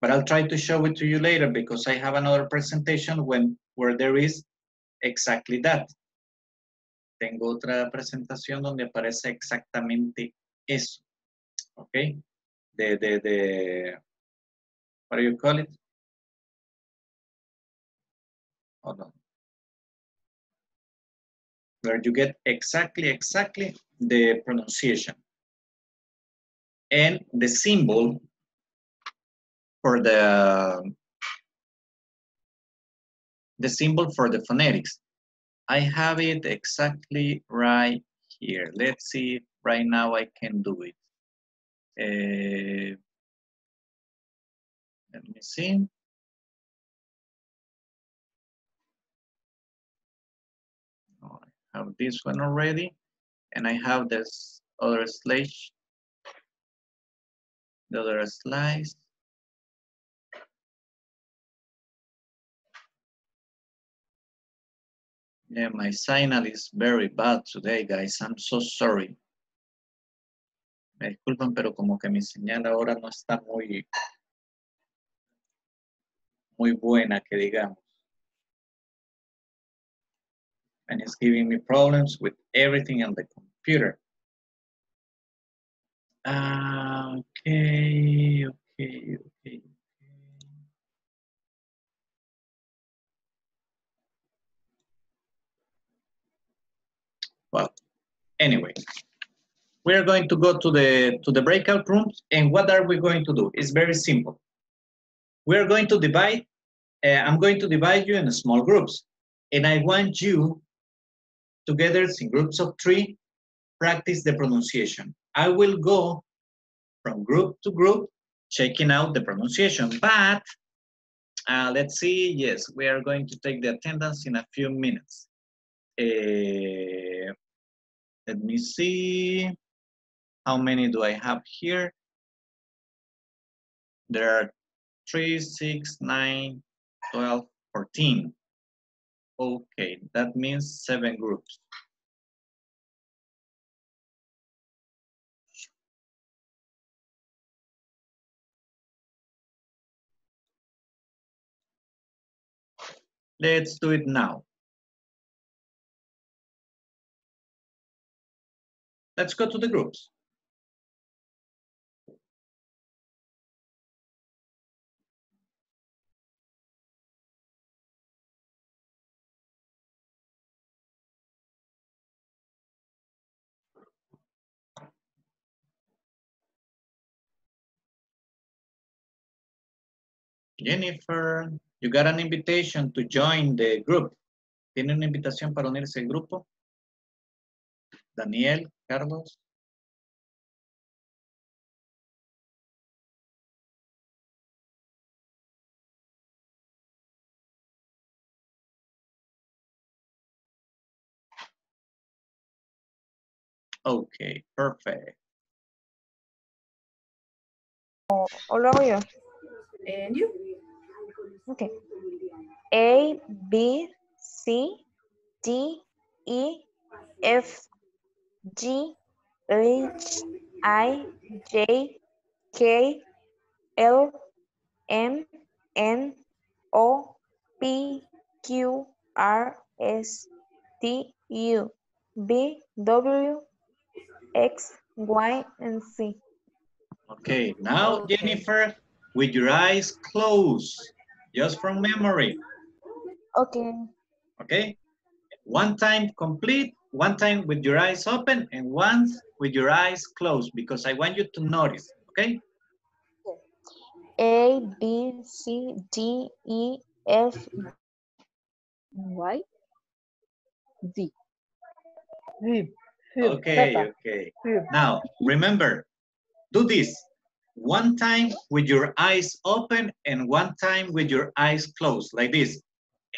but I'll try to show it to you later because I have another presentation when, where there is exactly that. Tengo otra presentación donde aparece exactamente eso. Okay? De, de, de, what do you call it? Hold on. Where you get exactly, exactly the pronunciation. And the symbol for the, the symbol for the phonetics. I have it exactly right here. Let's see if right now I can do it. Uh, let me see. Oh, I have this one already, and I have this other slash, the other slice. Yeah, my signal is very bad today, guys. I'm so sorry. Me disculpan, pero como que mi señal ahora no está muy, muy buena, que digamos. And it's giving me problems with everything on the computer. Ah, okay, okay, okay. Well, anyway, we're going to go to the to the breakout rooms, and what are we going to do? It's very simple. We're going to divide. Uh, I'm going to divide you in small groups, and I want you together in groups of three practice the pronunciation. I will go from group to group checking out the pronunciation, but uh, let's see. Yes, we are going to take the attendance in a few minutes. Uh, let me see. How many do I have here? There are 3, 6, 9, 12, 14. Okay, that means seven groups. Let's do it now. Let's go to the groups. Jennifer, you got an invitation to join the group. ¿Tiene una invitación para unirse al grupo? Daniel, Carlos. Okay, perfect. ¿O lo hago yo? And you? Okay. A, B, C, D, E, F, G, H, I, J, K, L, M, N, O, P, Q, R, S, T, U, V, W, X, Y, and Z. Okay, now Jennifer, with your eyes closed, just from memory, Okay. okay? One time complete, one time with your eyes open, and once with your eyes closed, because I want you to notice, okay? A, B, C, D, E, F, Y. Z. Okay, okay. Now, remember, do this one time with your eyes open and one time with your eyes closed, like this.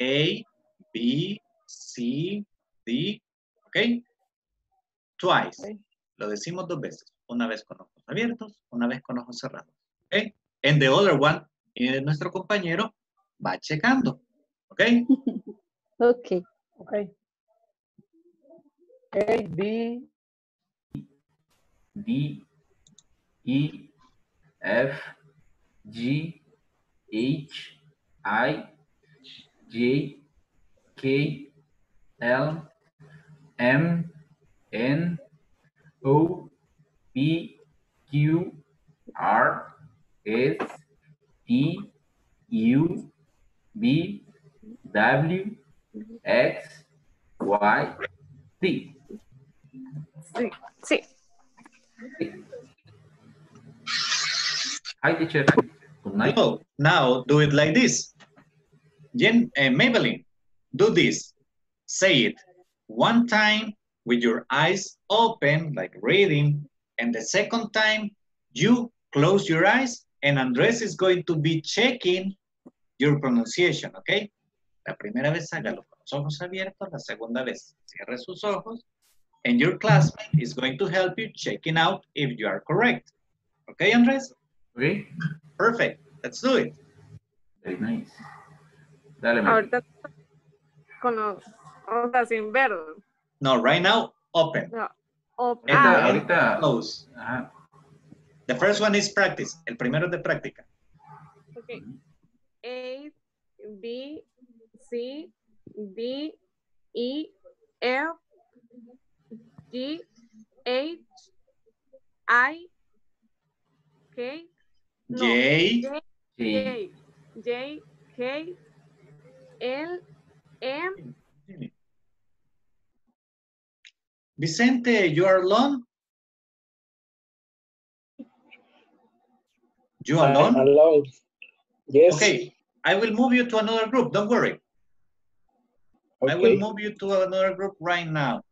A, B, C, D, okay? Twice. Ok. Lo decimos dos veces. Una vez con ojos abiertos, una vez con ojos cerrados. Okay? And the other one, eh, nuestro compañero va checando. Okay? [LAUGHS] Okay. Okay. A, B, D, E, F, G, H, I, J, K, L, M, N, O, P, Q, R, S, T, U, V, W, X, Y, Z. Sí, sí. Hi, teacher. Good night. So now do it like this. Jen, uh, Maybelline, do this. Say it one time with your eyes open, like reading, and the second time you close your eyes, and Andres is going to be checking your pronunciation, okay? La primera vez hágalo con los ojos abiertos, la segunda vez cierre sus ojos, and your classmate is going to help you checking out if you are correct. Okay, Andres? Okay, Perfect. Let's do it. very nice. Dale, Mary. Ahorita con los, o sea, sin ver. No, right now, open. No. O- And ah, the- ahorita- close. Ajá. The first one is practice. El primero es de práctica. ok. A, B, C, D, E, F, G, H, I, K, no, J, J, Sí. J, K, L, M, Vicente, you are alone? You I'm alone? alone. Yes. Okay, I will move you to another group. Don't worry. I will move you to another group right now.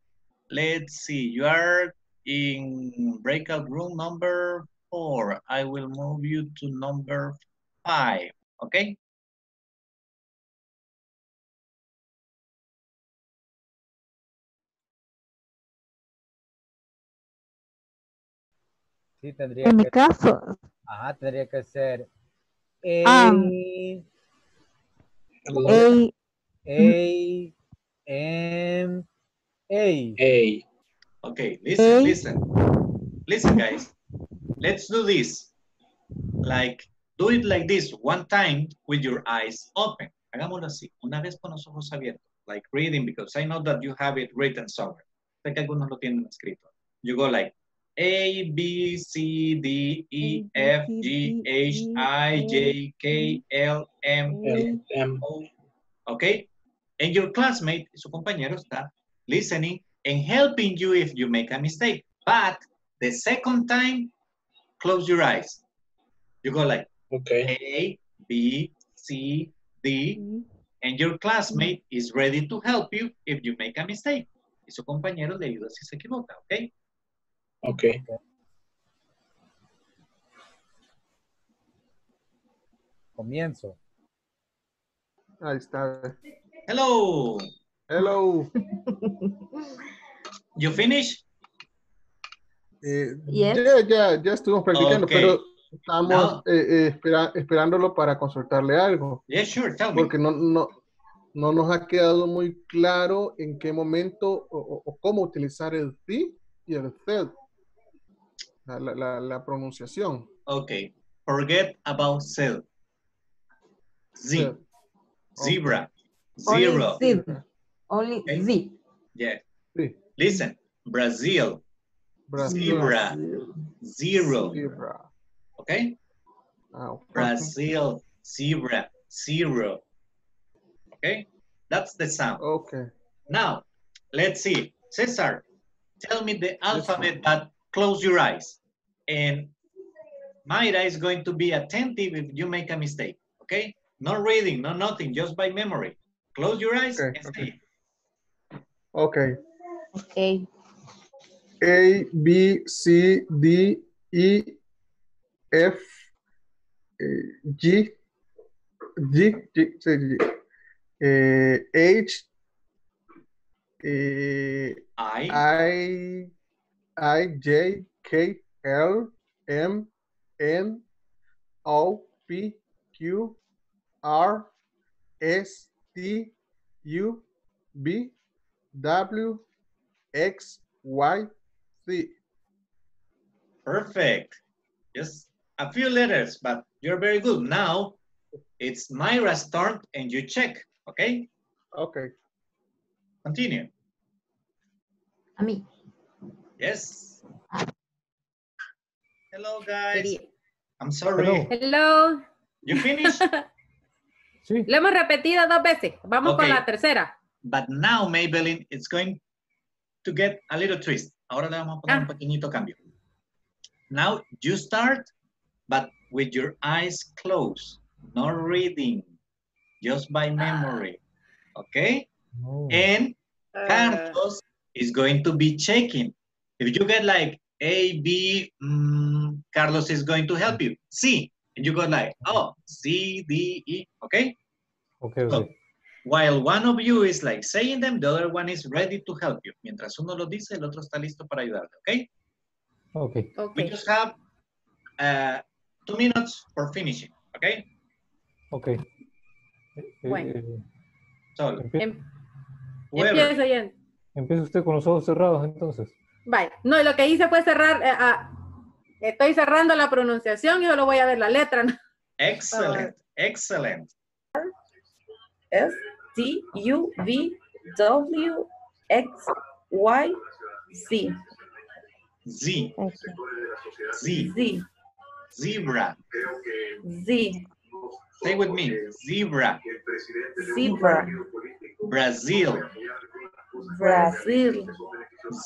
Let's see. You are in breakout room number four. I will move you to number five. Okay? Sí, tendría En mi que, caso, ajá, tendría que ser. A, ah. A, A, mm. M, A. A. Okay, listen, listen. Listen, guys. Let's do this. Like, do it like this one time with your eyes open. Hagámoslo así, una vez con los ojos abiertos. Like reading, because I know that you have it written somewhere. Sé que algunos lo tienen escrito. You go like A, B, C, D, E, F, G, H, I, J, K, L, M, N, M. O. Okay? And your classmate, su compañero está listening and helping you if you make a mistake. But the second time, close your eyes. You go like Okay. A, B, C, D, and your classmate is ready to help you if you make a mistake. Y su compañero le ayuda si se equivoca, okay? Okay. Comienzo. Ahí está. Hello. Hello. You finish? Eh, Yes. Ya, ya, ya estuvimos practicando, Ok. pero estamos eh, eh, espera- esperándolo para consultarle algo, Yeah, sure, tell me. porque no, no, no nos ha quedado muy claro en qué momento o, o- o cómo utilizar el the y el said, la, la, la, la pronunciación. Okay. Forget about cell. Z. Said. Zebra. Only Zero. Z. Only Okay. Z. Yeah. Sí. Listen. Brazil. Brasil. Zebra. Zero. Zebra. Okay? Brazil. Zebra. Zero. Okay? That's the sound. Okay. Now, let's see. Cesar, tell me the alphabet, but close your eyes. And Mayra is going to be attentive if you make a mistake, okay? No reading, no nothing, just by memory. Close your eyes Okay, and okay. say, Okay. Okay. A, B, C, D, E, F, G, G, G, G, eh, H, I, I, I, J, K, L, M, N, O, P, Q, R, S, T, U, V, W, X, Y, Z. perfect. Just a few letters, but you're very good. Now, it's Mayra's turn and you check, okay? Okay. Continue. A mí. Yes. Hello, guys. I'm sorry. Hello. Hello. You finished? [LAUGHS] Sí. Lo hemos repetido dos veces. Vamos Ok. con la tercera. But now, Maybelline, it's going to get a little twist. Ahora le vamos a poner un Ah. pequeñito cambio. Now, you start, but with your eyes closed. No reading, just by memory. Okay? No. And Carlos is going to be checking. If you get like A, B, mm, Carlos is going to help you. C, and you go like, oh, C, D, E, okay? Okay, So, okay. While one of you is like saying them, the other one is ready to help you. Mientras uno lo dice, el otro está listo para ayudarte, okay? Okay. We Ok. just have uh, two minutes for finishing, okay? Okay. Eh, Bueno. eh, So, empie- Em- empieza usted con los ojos cerrados entonces. Vale. No, lo que hice fue cerrar. eh, ah, estoy cerrando la pronunciación y solo voy a ver la letra. ¿no? excellent, excellent. S, T, U, V, W, X, Y, Z. Z, Okay. Z, Z, zebra. Z, Say with me, zebra, Zebra, Brazil, Brazil,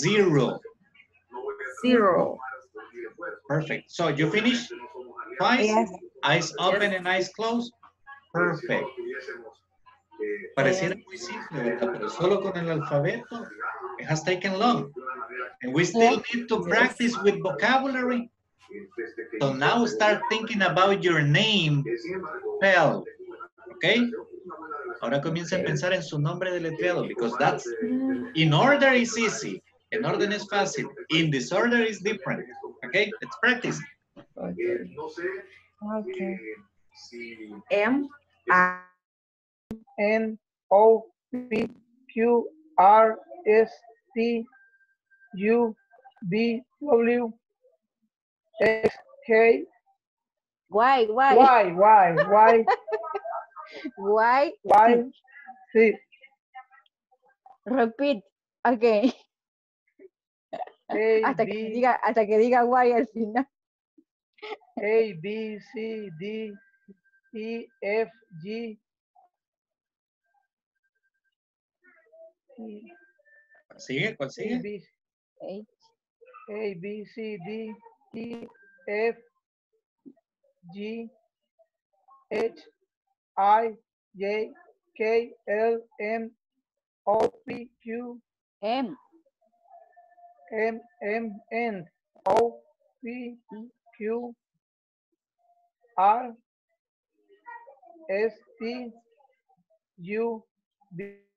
zero. Zero. Perfect. So you finish twice, Yes. eyes open and eyes closed. Perfect. Pareciera muy simple, ¿verdad? Pero solo con el alfabeto, it has taken long. And we still need to practice with vocabulary. So now start thinking about your name spell. Okay? Ahora comienza a pensar en su nombre deletreado because that's in order is easy. En orden es fácil. In disorder is different. Okay? Let's practice. Okay. M, I, N O P Q R S T U V W X K Why, why? Y Y Y Why? Y sí Repeat. Okay. A [LAUGHS] hasta que B diga, hasta que diga why al final. A B C D E F G ¿Sigue? ¿Cuál A sigue? B H, A B C D E F G H I J K L M O P Q M, M M N O P Q R S T U V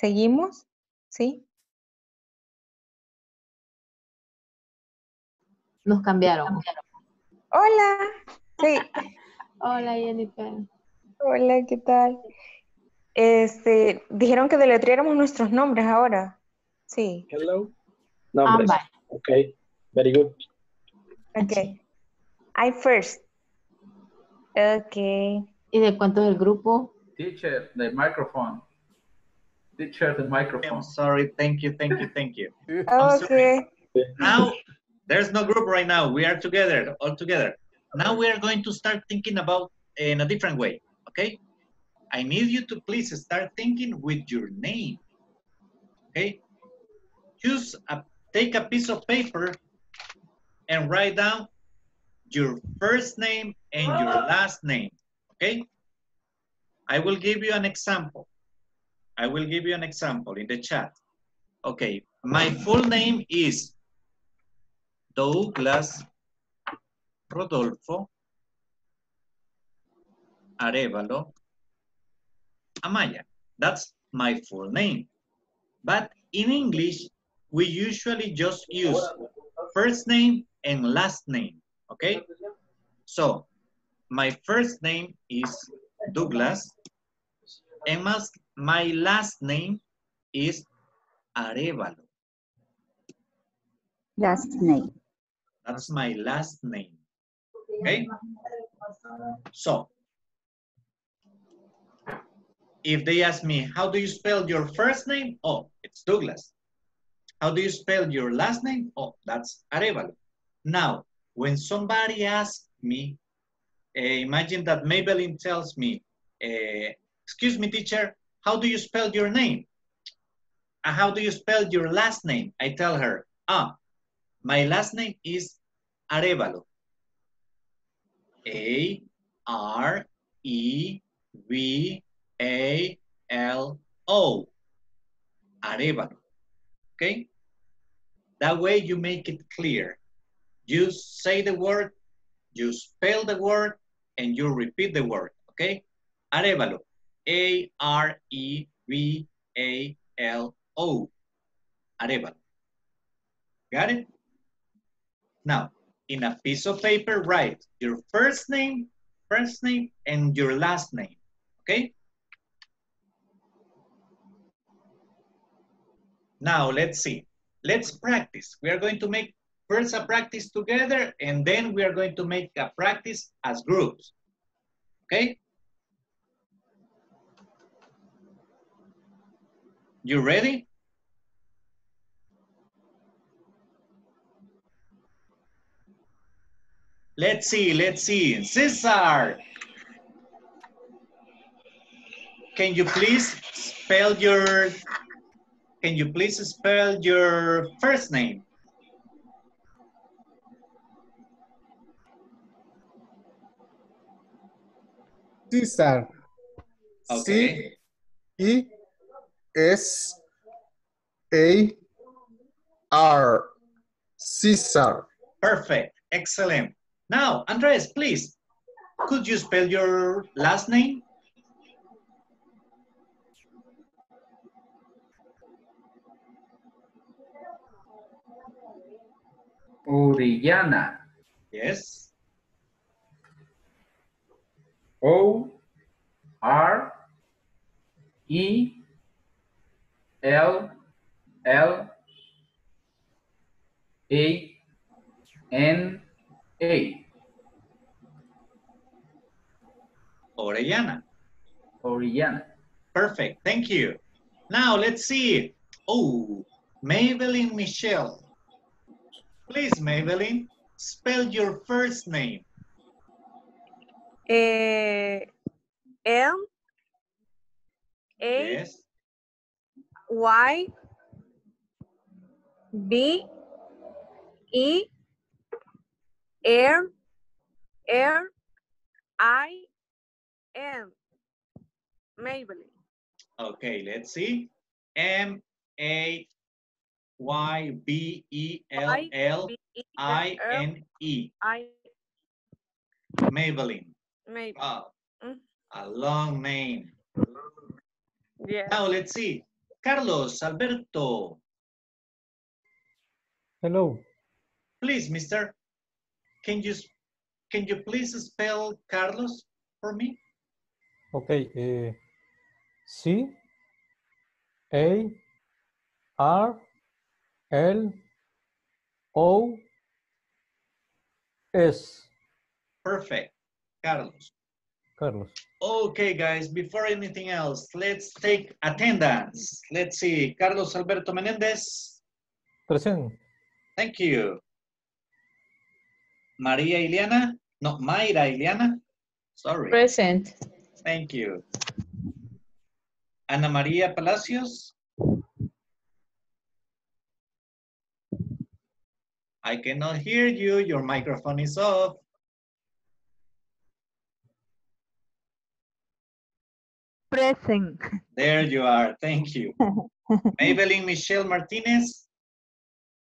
¿Seguimos? ¿Sí? Nos cambiaron. Hola. Sí. [LAUGHS] Hola, Jennifer. Hola, ¿qué tal? Este, dijeron que deletreáramos nuestros nombres ahora. Sí. Hello. Nombres. Ámbar. Okay. Very good. Okay. I first. Okay. ¿Y de cuánto es el grupo? Teacher, the microphone. Teacher, the microphone. I'm sorry. Thank you, thank you, thank you. [LAUGHS] I'm sorry. Okay. Now, there's no group right now. We are together, all together. Now we are going to start thinking about in a different way, okay? I need you to please start thinking with your name, okay? Choose a, take a piece of paper and write down your first name and your last name, okay? I will give you an example. I will give you an example in the chat. Okay, my full name is Douglas Rodolfo Arevalo Amaya. That's my full name. But in English, we usually just use first name and last name, okay? So, my first name is Douglas, and my, my last name is Arevalo. Last name. That's my last name. Okay? So, if they ask me, how do you spell your first name? Oh, it's Douglas. How do you spell your last name? Oh, that's Arevalo. Now, when somebody asks me, uh, imagine that Maybelline tells me, uh, excuse me, teacher, how do you spell your name? Uh, how do you spell your last name? I tell her, ah, my last name is Arevalo. A R E V A L O. Arevalo. Okay? That way you make it clear. You say the word, you spell the word, and you repeat the word. Okay? Arevalo. A R E V A L O. Arevalo. Got it? Now, in a piece of paper, write your first name, first name, and your last name, okay? Now, let's see. Let's practice. We are going to make first a practice together, and then we are going to make a practice as groups, okay? You ready? Let's see, let's see. Cesar, can you please spell your, can you please spell your first name? César. Okay. C E S A R. Cesar. Perfect. Excellent. Now, Andres, please, could you spell your last name? Orellana. Yes. O R E L L A N A. Orellana. Orellana. Perfect. Thank you. Now let's see. Oh, Maybelline Michelle. Please, Maybelline, spell your first name. Eh, M A Yes. Y B E R R I N Maybelline. Okay, let's see. M A Y B E L L I N E. I Maybelline. Maybelline. Wow, Mm, a long name. Yeah. Now let's see. Carlos Alberto. Hello. Please, mister, can you, can you please spell Carlos for me? Okay. eh, C A R L O S. Perfect, Carlos. Carlos. Okay, guys, before anything else, let's take attendance. Let's see, Carlos Alberto Menendez. Present. Thank you. Maria Ileana, no, Mayra Ileana. Sorry. Present. Thank you. Ana María Palacios. I cannot hear you. Your microphone is off. Present. There you are. Thank you. [LAUGHS] Maybelline Michelle Martinez.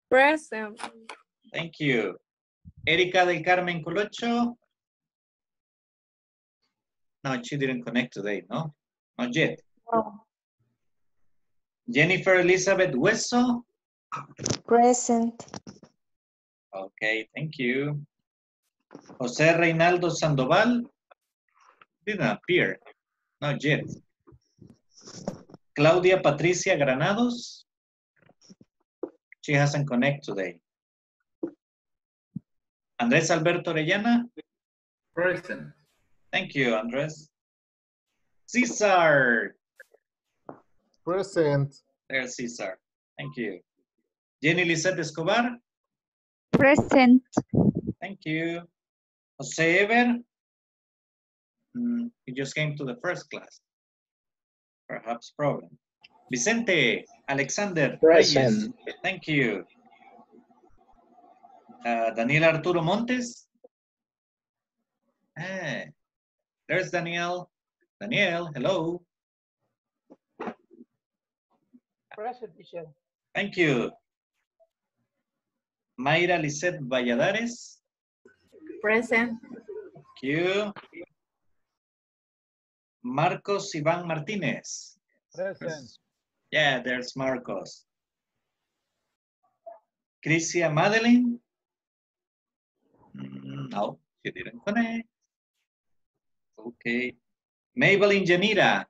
Present. Thank you. Erika del Carmen Colocho. No, she didn't connect today, no? Not yet. Jennifer Elizabeth Hueso. Present. Okay, thank you. José Reinaldo Sandoval. Didn't appear. Not yet. Claudia Patricia Granados. She hasn't connected today. Andrés Alberto Orellana. Present. Thank you, Andrés. Cesar. Present. There's Cesar. Thank you. Jenny Lisette Escobar. Present. Thank you. Jose Ever. Mm, he just came to the first class. Perhaps problem. Vicente Alexander. Reyes. Present. Thank you. Uh, Daniel Arturo Montes. Hey, there's Daniel. Daniel, hello. Present, teacher. Thank you. Mayra Lisette Valladares. Present. Thank you. Marcos Iván Martínez. Present. Yeah, there's Marcos. Crisia Madeline. Mm, No, she didn't connect. Okay. Maybelline Janira.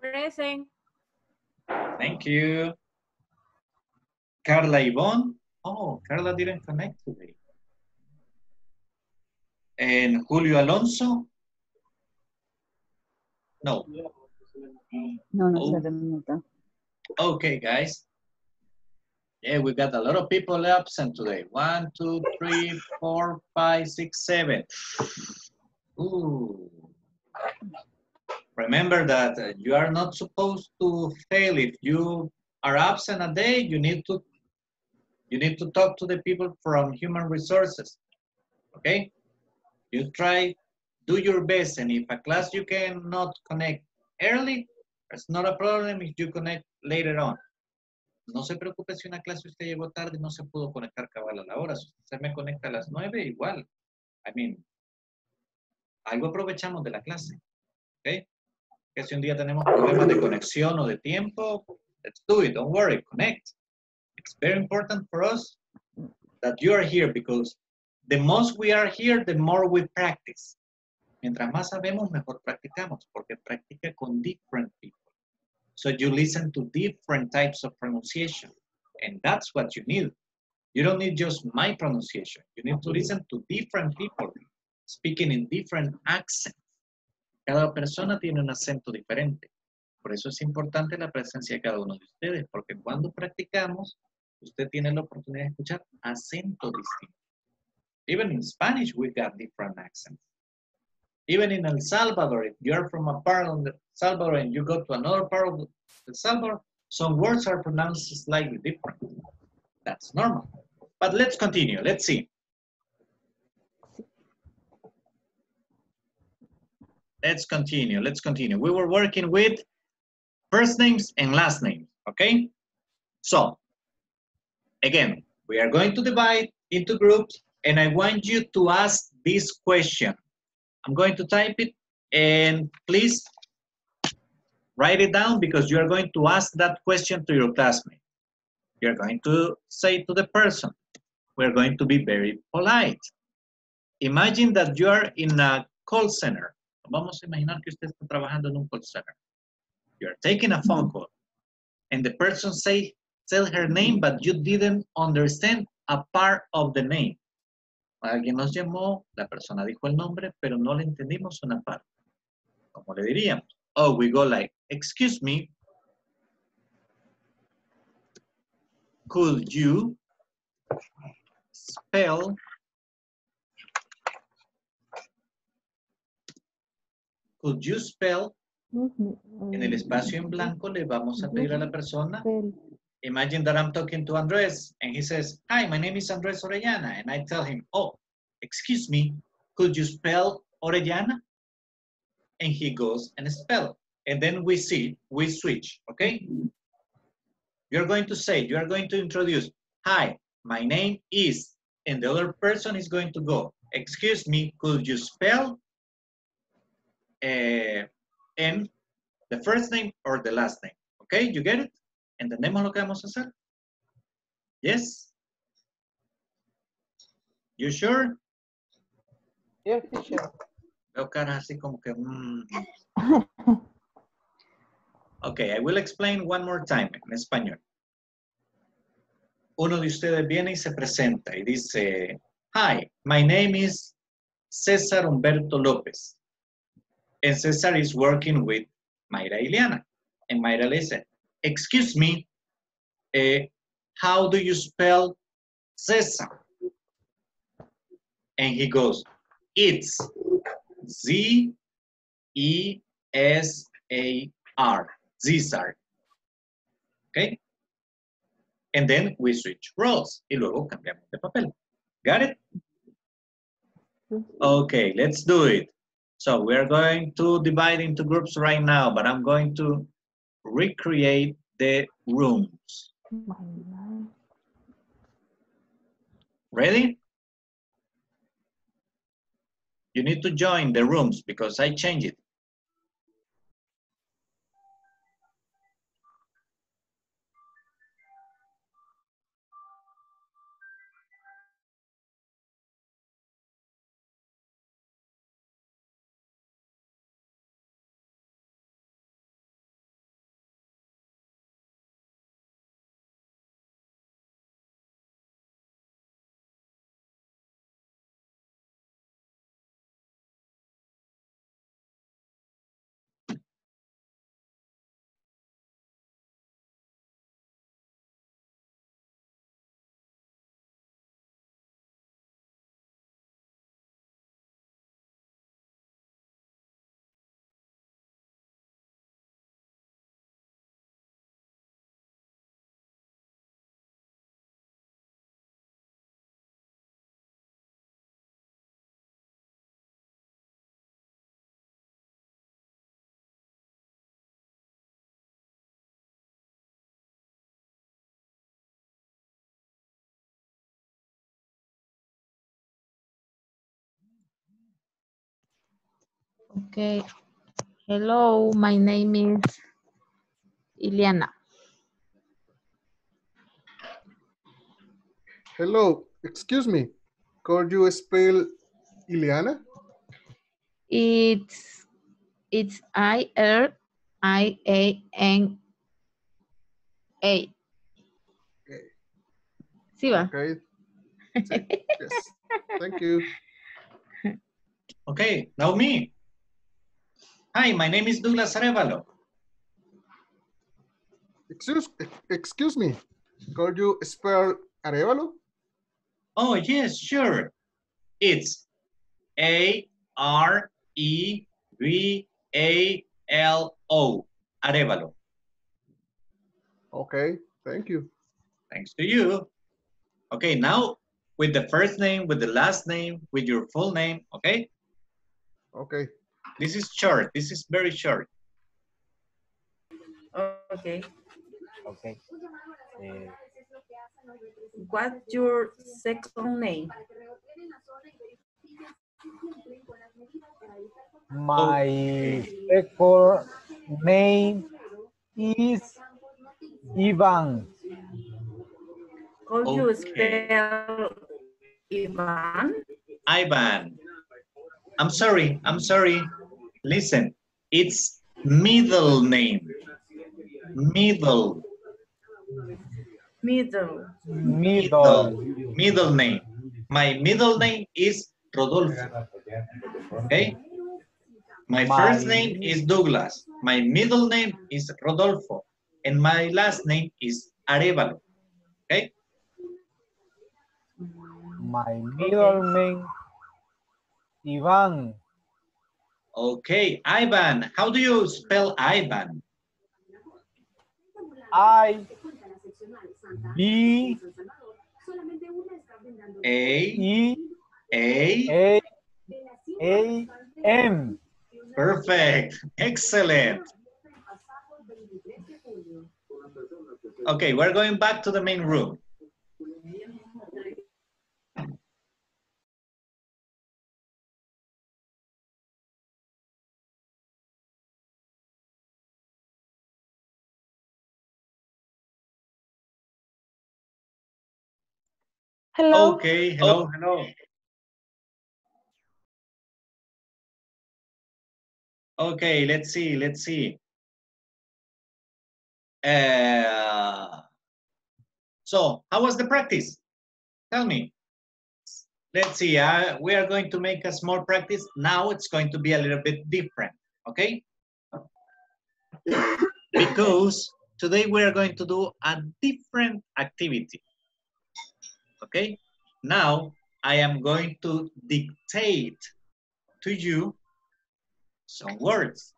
Present. Thank you. Carla Yvonne. Oh, Carla didn't connect today. And Julio Alonso. No. No, no Oh. se remota. Okay, guys. Yeah, we got a lot of people absent today. One, two, three, four, five, six, seven. Ooh. Remember that uh, you are not supposed to fail. If you are absent a day, you need to you need to talk to the people from human resources. Okay? You try, do your best, and if a class you cannot connect early, it's not a problem if you connect later on. No se preocupe si una clase usted llegó tarde y no se pudo conectar cabal a la hora. Si usted me conecta a las nueve, igual. I mean, algo aprovechamos de la clase. ¿Ok? Que si un día tenemos problemas de conexión o de tiempo, let's do it. Don't worry, connect. It's very important for us that you are here because the most we are here, the more we practice. Mientras más sabemos, mejor practicamos, porque practica con different people. So you listen to different types of pronunciation, and that's what you need. You don't need just my pronunciation. You need to listen to different people speaking in different accents. Cada persona tiene un acento diferente. Por eso es importante la presencia de cada uno de ustedes, porque cuando practicamos, usted tiene la oportunidad de escuchar acentos distintos. Even in Spanish, we got different accents. Even in El Salvador, if you're from a part of El Salvador and you go to another part of El Salvador, some words are pronounced slightly different. That's normal. But let's continue. Let's see. Let's continue. Let's continue. We were working with first names and last names, okay? So, again, we are going to divide into groups and I want you to ask this question. I'm going to type it and please write it down because you are going to ask that question to your classmate. You're going to say to the person, we're going to be very polite. Imagine that you are in a call center. Vamos a imaginar que usted está trabajando en un call center. You're taking a phone call and the person say, tell her name, but you didn't understand a part of the name. Alguien nos llamó, la persona dijo el nombre, pero no le entendimos una parte. ¿Cómo le diríamos? Oh, we go like, excuse me, could you spell could you spell en el espacio en blanco le vamos a pedir a la persona imagine that I'm talking to Andres and he says hi my name is Andres Orellana and I tell him oh excuse me could you spell Orellana? And he goes and spell. And then we see we switch okay? You're going to say you are going to introduce hi my name is and the other person is going to go excuse me could you spell uh, and the first name or the last name? Okay you get it ¿Entendemos lo que vamos a hacer? Yes? You sure? Yes, teacher. Veo caras así como que... mm. [LAUGHS] Okay, I will explain one more time en español. Uno de ustedes viene y se presenta y dice, Hi, my name is César Humberto López. And César is working with Mayra Ileana. And Mayra le dice, excuse me, eh, how do you spell Cesar? And he goes, it's Z E S A R, Cesar. Okay? And then we switch roles y luego cambiamos de papel. Got it? Okay, let's do it. So we're going to divide into groups right now, but I'm going to recreate the rooms. Ready? You need to join the rooms because I changed it. Okay. Hello, my name is Ileana. Hello, excuse me. Could you spell Ileana? It's it's I R I A N A. Sí va. Okay. [LAUGHS] Yes. Thank you. Okay, now me. Hi, my name is Douglas Arevalo. Excuse, excuse me. Could you spell Arevalo? Oh, yes, sure. It's A R E V A L O. Arevalo. Okay, thank you. Thanks to you. Okay, now with the first name, with the last name, with your full name, okay? Okay. This is short. This is very short. Okay. Okay. Eh, What's your second name? my second name is Ivan. Could you Okay. spell Ivan? Ivan. I'm sorry. I'm sorry. Listen, it's middle name. Middle. Middle. Middle. Middle name. My middle name is Rodolfo. Okay? My first name is Douglas. My middle name is Rodolfo. And my last name is Arevalo. Okay? My middle name Ivan. Okay, Ivan. How do you spell Ivan? I B A E A A A M. Perfect. Excellent. Okay, we're going back to the main room. Hello. Okay, hello, hello. Okay, let's see, let's see. Uh, so, how was the practice? Tell me. Let's see, uh, we are going to make a small practice. Now it's going to be a little bit different, okay? [COUGHS] Because today we are going to do a different activity. Okay? Now I am going to dictate to you some words.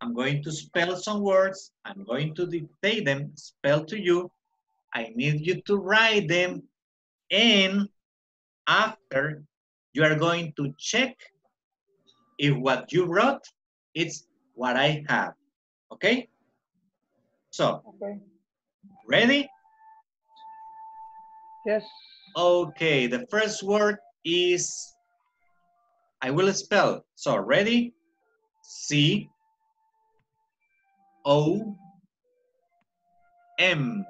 I'm going to spell some words. I'm going to dictate them, spell to you. I need you to write them. And after, you are going to check if what you wrote is what I have. Okay? So, Okay. ready? Yes. Okay, the first word is, I will spell. So, ready? C O M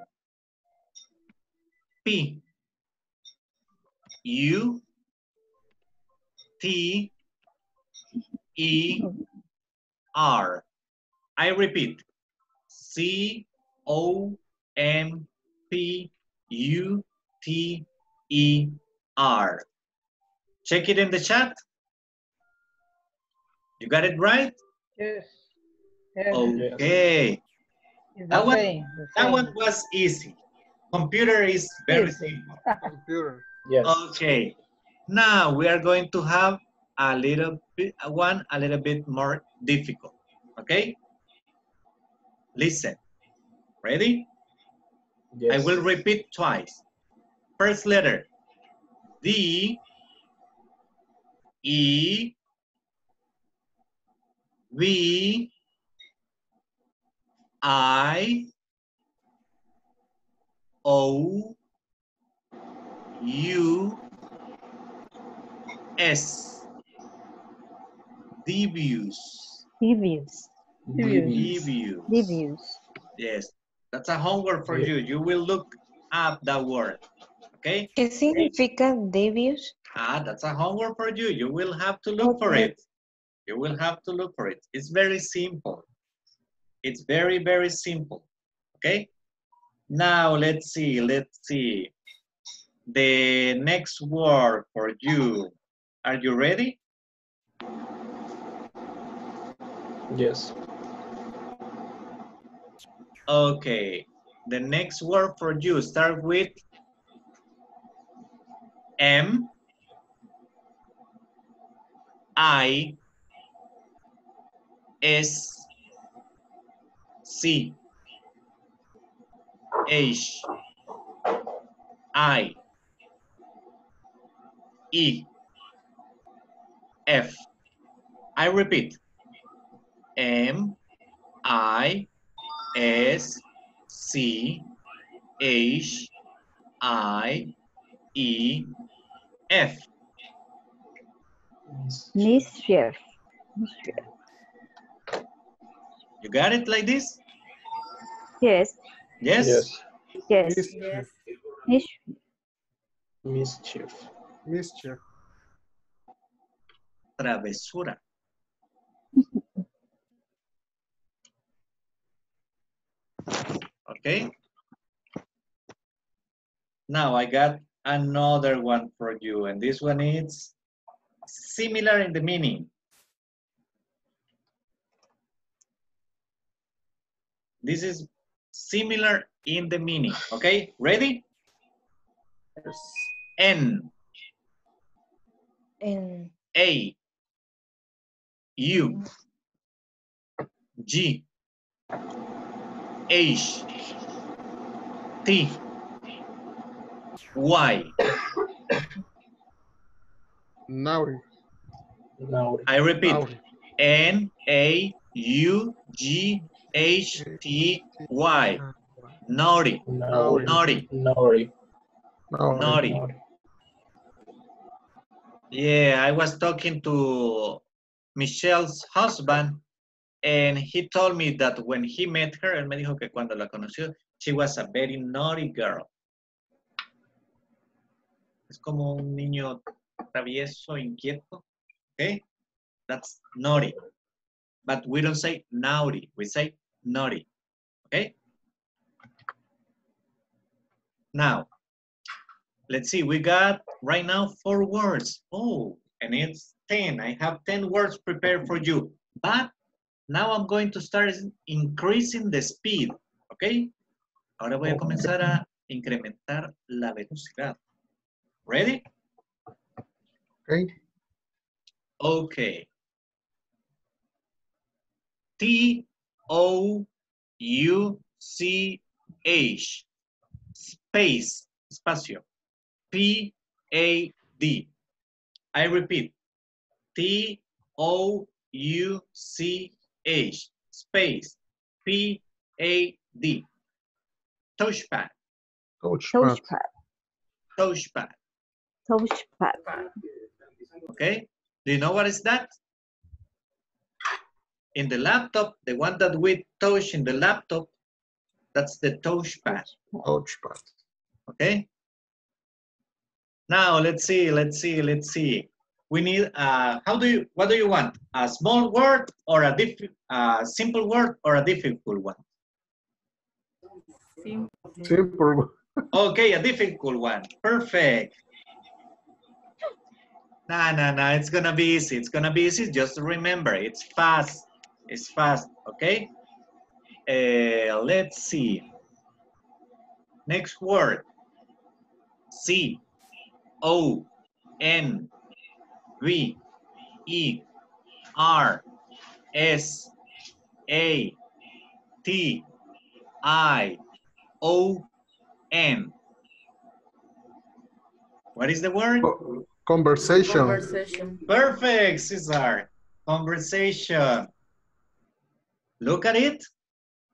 P U T E R. I repeat. C O M P U T E R. Check it in the chat. You got it right? Yes. Yes. Okay. It's the That one, same, that one was easy. Computer is very Easy. simple. Computer. Yes. Okay. Now we are going to have a little bit, one a little bit more difficult. Okay? Listen. Ready? Yes. I will repeat twice. First letter. D E V I O U S Devious. Devious. Devious. Devious. Yes, that's a homework for you. You will look up that word. Okay? ¿Qué significa devious? Ah, that's a homework for you. You will have to look for it. You will have to look for it. It's very simple. It's very, very simple. Okay? Now, let's see, let's see. The next word for you. Are you ready? Yes. Okay. The next word for you start with M I S C H I E F. I repeat. M I S C H I E F. Mischief. Mischief. You got it like this? Yes. Yes? Yes. Yes. Yes. Mischief. Mischief. Mischief. Travesura. [LAUGHS] Okay. Now I got another one for you, and this one is similar in the meaning. This is similar in the meaning. Okay, ready? N. En A. U. G. H. T Y. Naughty. Naughty. I repeat. Naughty. N A U G H T Y. Naughty. Naughty. Naughty. Naughty. Naughty. Yeah, I was talking to Michelle's husband and he told me that when he met her, él me dijo que cuando la conoció, she was a very naughty girl. Es como un niño travieso, inquieto. Okay? That's naughty. But we don't say naughty, we say naughty. Okay? Now, let's see, we got right now four words. Oh, and it's 10. I have 10 words prepared for you. But now I'm going to start increasing the speed. Okay? Ahora voy a comenzar a incrementar la velocidad. Ready? Great. Okay. T O U C H space espacio P A D. I repeat. T O U C H space P A D. Touchpad. Touchpad. Touchpad. Touchpad. Okay. Do you know what is that? In the laptop, the one that we touch in the laptop, that's the touchpad. Touchpad. Okay. Now let's see, let's see, let's see. We need, uh, how do you, what do you want? A small word or a diff, uh, simple word or a difficult one? Simple. [LAUGHS] Okay, a difficult one. Perfect. Nah, no, no, it's gonna be easy. It's gonna be easy. Just remember, it's fast. It's fast, okay? Uh, let's see. Next word. C O N V E R S A T I O N. What is the word? Conversation. Conversation. Perfect, Cesar. Conversation. Look at it.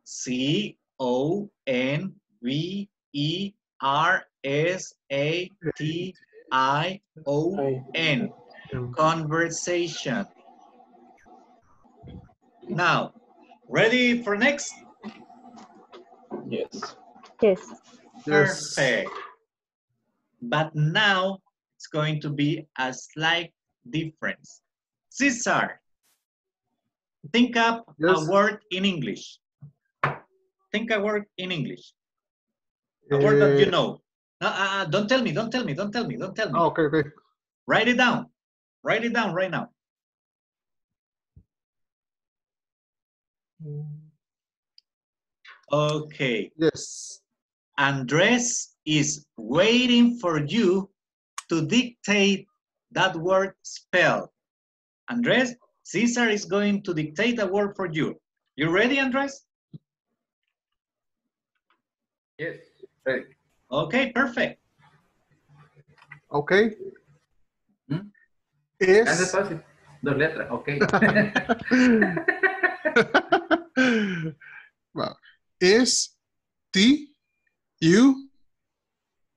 C O N V E R S A T I O N. Conversation. Now, ready for next? Yes. Yes. Yes. Perfect. but now it's going to be a slight difference. Cesar, think up Yes. a word in English. Think a word in English. A word that you Eh, know. No, uh, uh, don't tell me, don't tell me, don't tell me, don't tell me. Ah, ok, ok. Write it down. Write it down right now. Okay. Yes. Andres is waiting for you to dictate that word spell. Andres, Cesar is going to dictate a word for you. You ready, Andres? Yes. Ready. Okay, perfect. Ok. ¿Mm? Hace Es. fácil. Dos letras, ok. [LAUGHS] Va. Es T U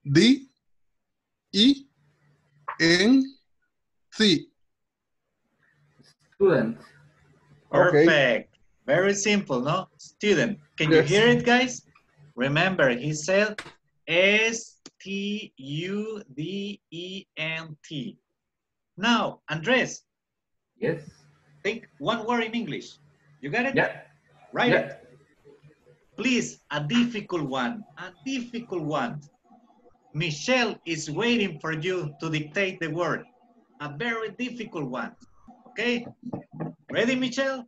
D E N C. Student. Okay. Perfect. Very simple, no? Student. Can you hear it, guys? Remember, he said S-T-U-D-E-N-T. Now, Andres, Yes. think one word in English. You got it? Yeah. Write Yeah. it. Please, a difficult one, a difficult one. Michelle is waiting for you to dictate the word. A very difficult one. Okay? Ready, Michelle?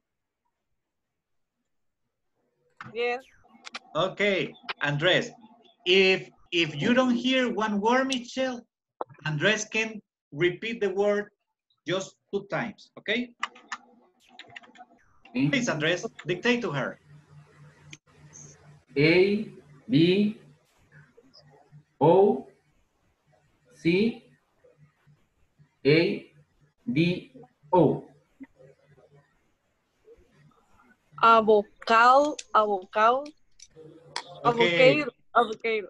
Yes. Okay, Andres. If if you don't hear one word, Michelle, Andres can repeat the word just two times. Okay? Please, Andres, dictate to her. A, B, O, C, A, D, O. Avocado, avocado, Okay. avocado, avocado.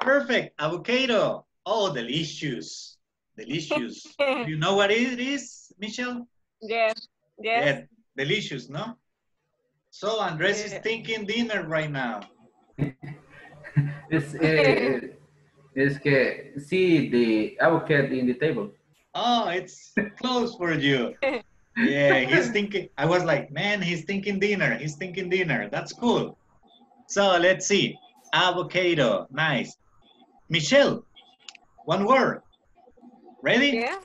Perfect. Avocado. Oh, delicious. Delicious. [LAUGHS] You know what it is, Michelle? Yes, yes. Yeah, delicious, no? So Andres is thinking dinner right now. [LAUGHS] Es, eh, es que see the avocado in the table. Oh, it's close for you. Yeah, he's [LAUGHS] thinking. I was like, man, he's thinking dinner. He's thinking dinner. That's cool. So let's see. Avocado. Nice. Michelle, one word. Ready? Yeah.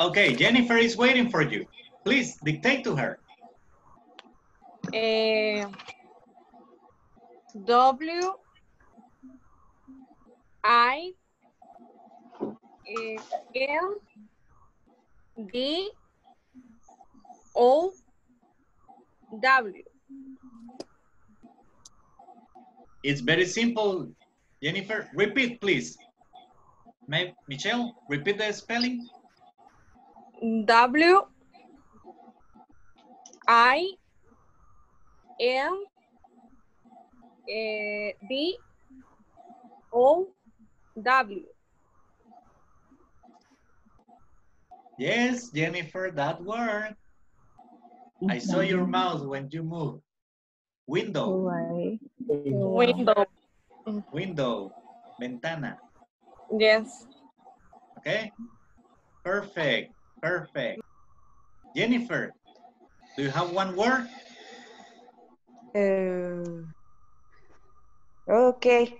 Okay, Jennifer is waiting for you. Please dictate to her. Eh, W I eh, L D O W. It's very simple. Jennifer, repeat, please. May, Michelle, repeat the spelling. W I L eh, D O W. Yes, Jennifer, that word. I saw your mouth when you moved. Window, Why? Window. window, ventana. Yes. Okay? Perfect, perfect. Jennifer, do you have one word? Uh, okay.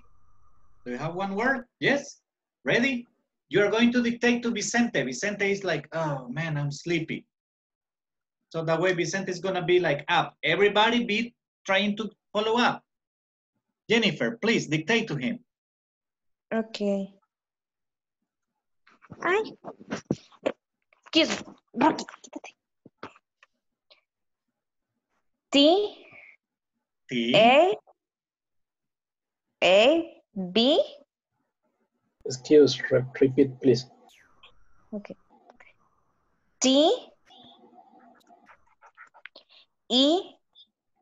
Do you have one word? Yes? Ready? You are going to dictate to Vicente. Vicente is like, oh man, I'm sleepy. So that way Vicente is gonna be like up. Everybody be trying to follow up. Jennifer, please dictate to him. Okay. Ay. Excuse me. Quítate. T T. A A B Excuse, re- repeat, please. okay. T E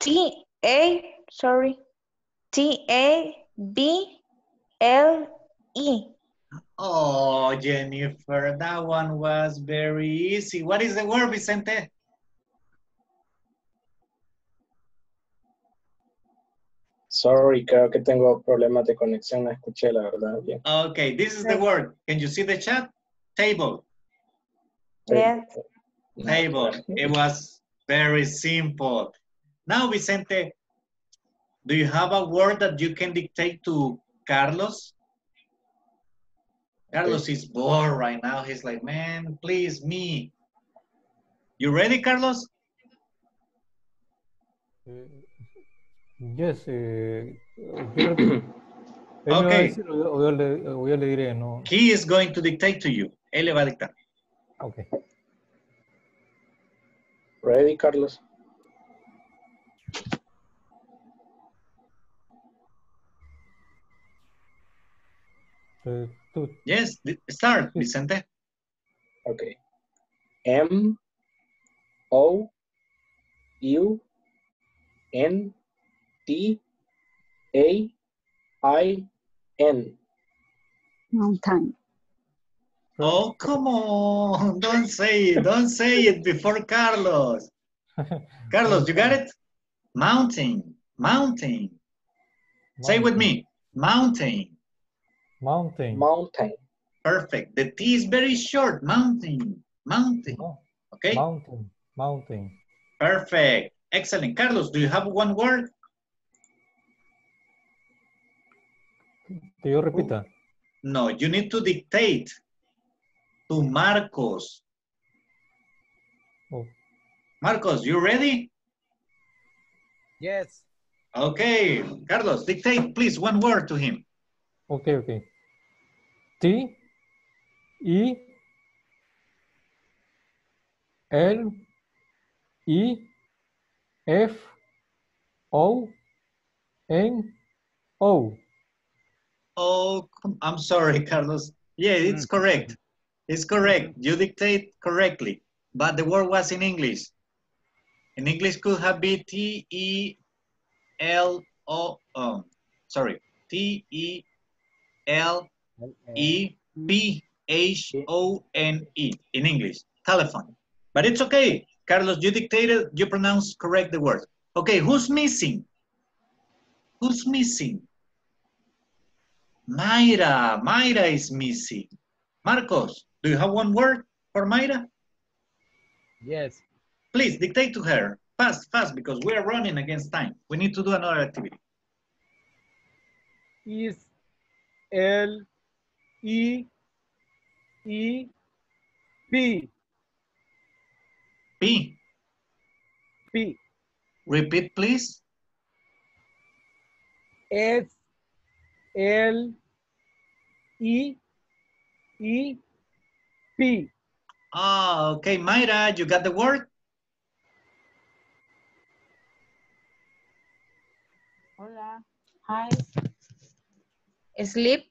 T A sorry T A B L E Oh, Jennifer, that one was very easy. What is the word, Vicente? Sorry, creo que tengo problemas de conexión, no escuché la verdad bien. Okay, this is the word. Can you see the chat? Table. Yes. Table. It was very simple. Now, Vicente, do you have a word that you can dictate to Carlos? Carlos is bored right now. He's like, man, please, me. You ready, Carlos? Mm, Yes. eh, [COUGHS] Okay. decir o yo- o yo le, o yo le diré, no. He is going to dictate to you. Él le va a dictar. Ok. Ready, Carlos? Eh, Yes, start, Vicente. Okay. M O U N T A I N. Mountain. Oh, come on. [LAUGHS] Don't say it. Don't say it before Carlos. [LAUGHS] Carlos, you got it? Mountain. Mountain. Say with me. Mountain. Mountain. Mountain. Perfect. The T is very short. Mountain. Mountain. Oh, okay? Mountain. Mountain. Perfect. Excellent. Carlos, do you have one word? Que yo repita. No, you need to dictate to Marcos. Oh. Marcos, you ready? Yes. Okay. Carlos, dictate, please, one word to him. Ok, ok. T, I, L, I, F, O, N, O. Oh, I'm sorry, [LAUGHS] Carlos. Yeah, it's correct. It's correct. You dictate correctly, but the word was in English. In English could have been T E L O. Um, sorry, T E L E P H O N E in English. Telephone. But it's okay, Carlos. You dictated. You pronounced correct the word. Okay, who's missing? Who's missing? Mayra, Mayra is missing. Marcos, do you have one word for Mayra? Yes. Please dictate to her. Fast, fast, because we are running against time. We need to do another activity. Is L E E P P. P Repeat, please. S L E E P. Ah, okay, Mayra, you got the word? Hola. Hi. Sleep.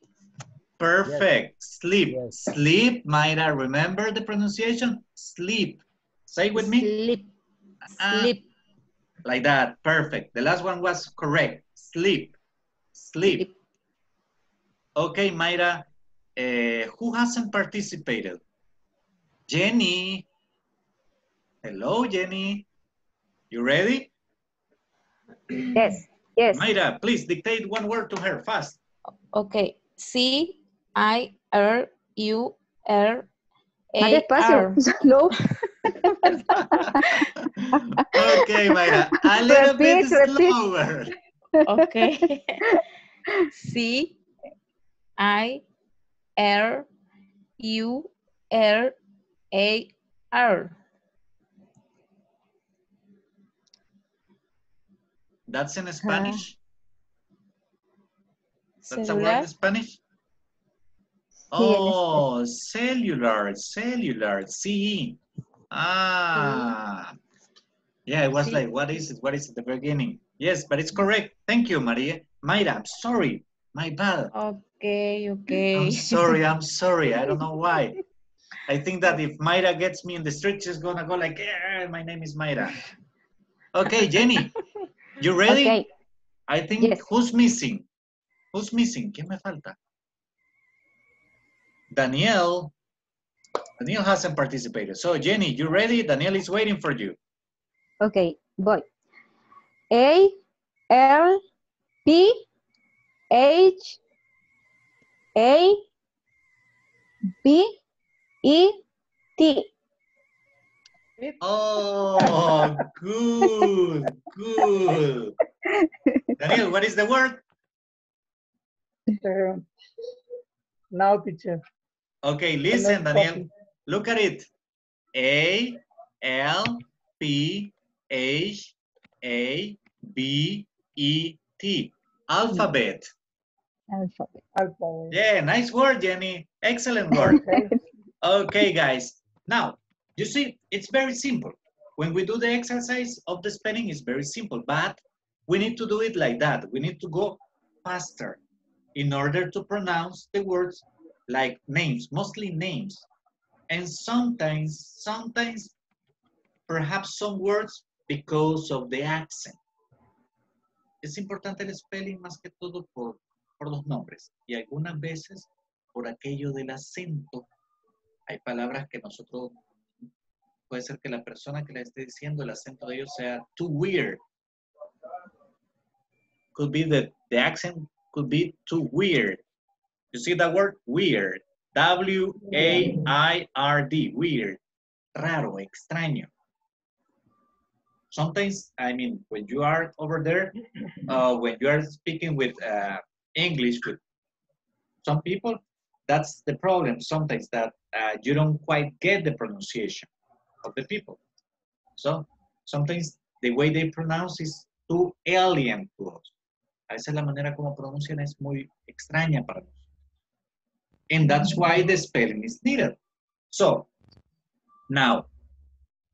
Perfect. Sleep. Sleep, Mayra. Remember the pronunciation? Sleep. Say with me. Sleep. Ah, Sleep. like that. Perfect. The last one was correct. Sleep. Sleep. Okay, Mayra. eh, who hasn't participated? Jenny. Hello, Jenny. You ready? Yes, yes. Mayra, please dictate one word to her fast. Okay. C I R U R Más despacio. [LAUGHS] No. Okay, Mayra. A little bit Repeat, repeat. slower. Okay. [LAUGHS] C I R U R A R. That's in Spanish? That's a word in Spanish? Sí, Oh, cellular, cellular, CE. Ah. Yeah, it was Sí. like, what is it? What is it? The beginning. Yes, but it's correct. Thank you, Maria. Mayra, I'm sorry. My bad. Okay, okay. I'm sorry, I'm sorry. I don't know why. [LAUGHS] I think that if Mayra gets me in the street, she's gonna go like, my name is Mayra. Okay, Jenny, you [LAUGHS] ready? Okay. I think Yes. who's missing? Who's missing? ¿Quién me falta? Danielle. Danielle hasn't participated. So Jenny, you ready? Danielle is waiting for you. Okay, boy. A, L, P H A B E T. Oh, good, good. Daniel, what is the word? Uh, now, teacher. Okay, listen, Daniel. Look at it. A L P H A B E T. Alphabet. Alphabet. Alphabet. Yeah, nice word, Jenny. Excellent word. [LAUGHS] Okay. Okay, guys. Now, you see, it's very simple. When we do the exercise of the spelling, it's very simple, but we need to do it like that. We need to go faster in order to pronounce the words like names, mostly names. And sometimes, sometimes, perhaps some words because of the accent. Es importante el spelling más que todo por, por los nombres y algunas veces por aquello del acento. Hay palabras que nosotros, puede ser que la persona que la esté diciendo, el acento de ellos sea too weird. Could be the, the accent could be too weird. You see that word? Weird. W-A-I-R-D. Weird. Raro, extraño. Sometimes, I mean, when you are over there, uh, when you are speaking with uh, English with some people, that's the problem sometimes that uh, you don't quite get the pronunciation of the people. So sometimes the way they pronounce is too alien to us. A veces la manera como pronuncian es muy extraña para nosotros. And that's why the spelling is needed. So now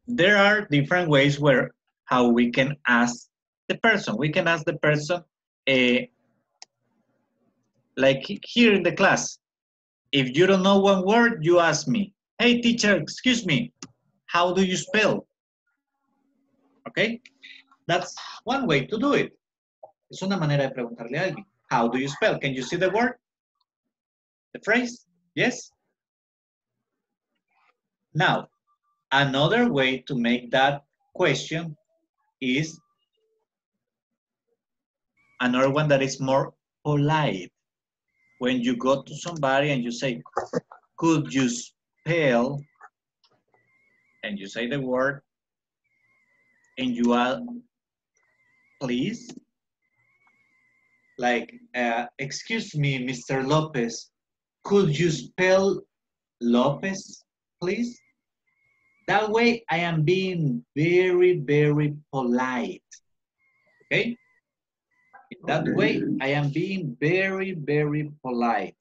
there are different ways where how we can ask the person. We can ask the person uh, like here in the class. If you don't know one word, you ask me, hey teacher, excuse me, how do you spell? Okay, that's one way to do it. Es una manera de preguntarle a alguien, how do you spell? Can you see the word? The phrase? Yes? Now, another way to make that question is another one that is more polite. When you go to somebody and you say, could you spell, and you say the word, and you add, please, like, uh, excuse me, Mr. Lopez, could you spell Lopez, please? That way I am being very, very polite. Okay? That way I am being very, very polite.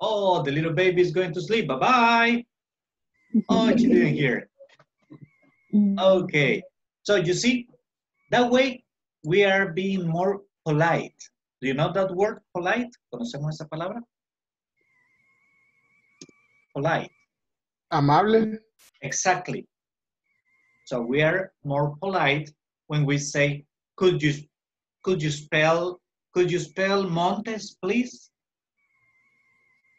Oh, the little baby is going to sleep. Bye-bye. Oh, she you doing here? Mm. Okay. So you see, that way we are being more polite. Do you know that word, polite? ¿Conocemos esa palabra? Polite. Amable. Exactly. So we are more polite when we say, could you, could you spell, could you spell Montes, please?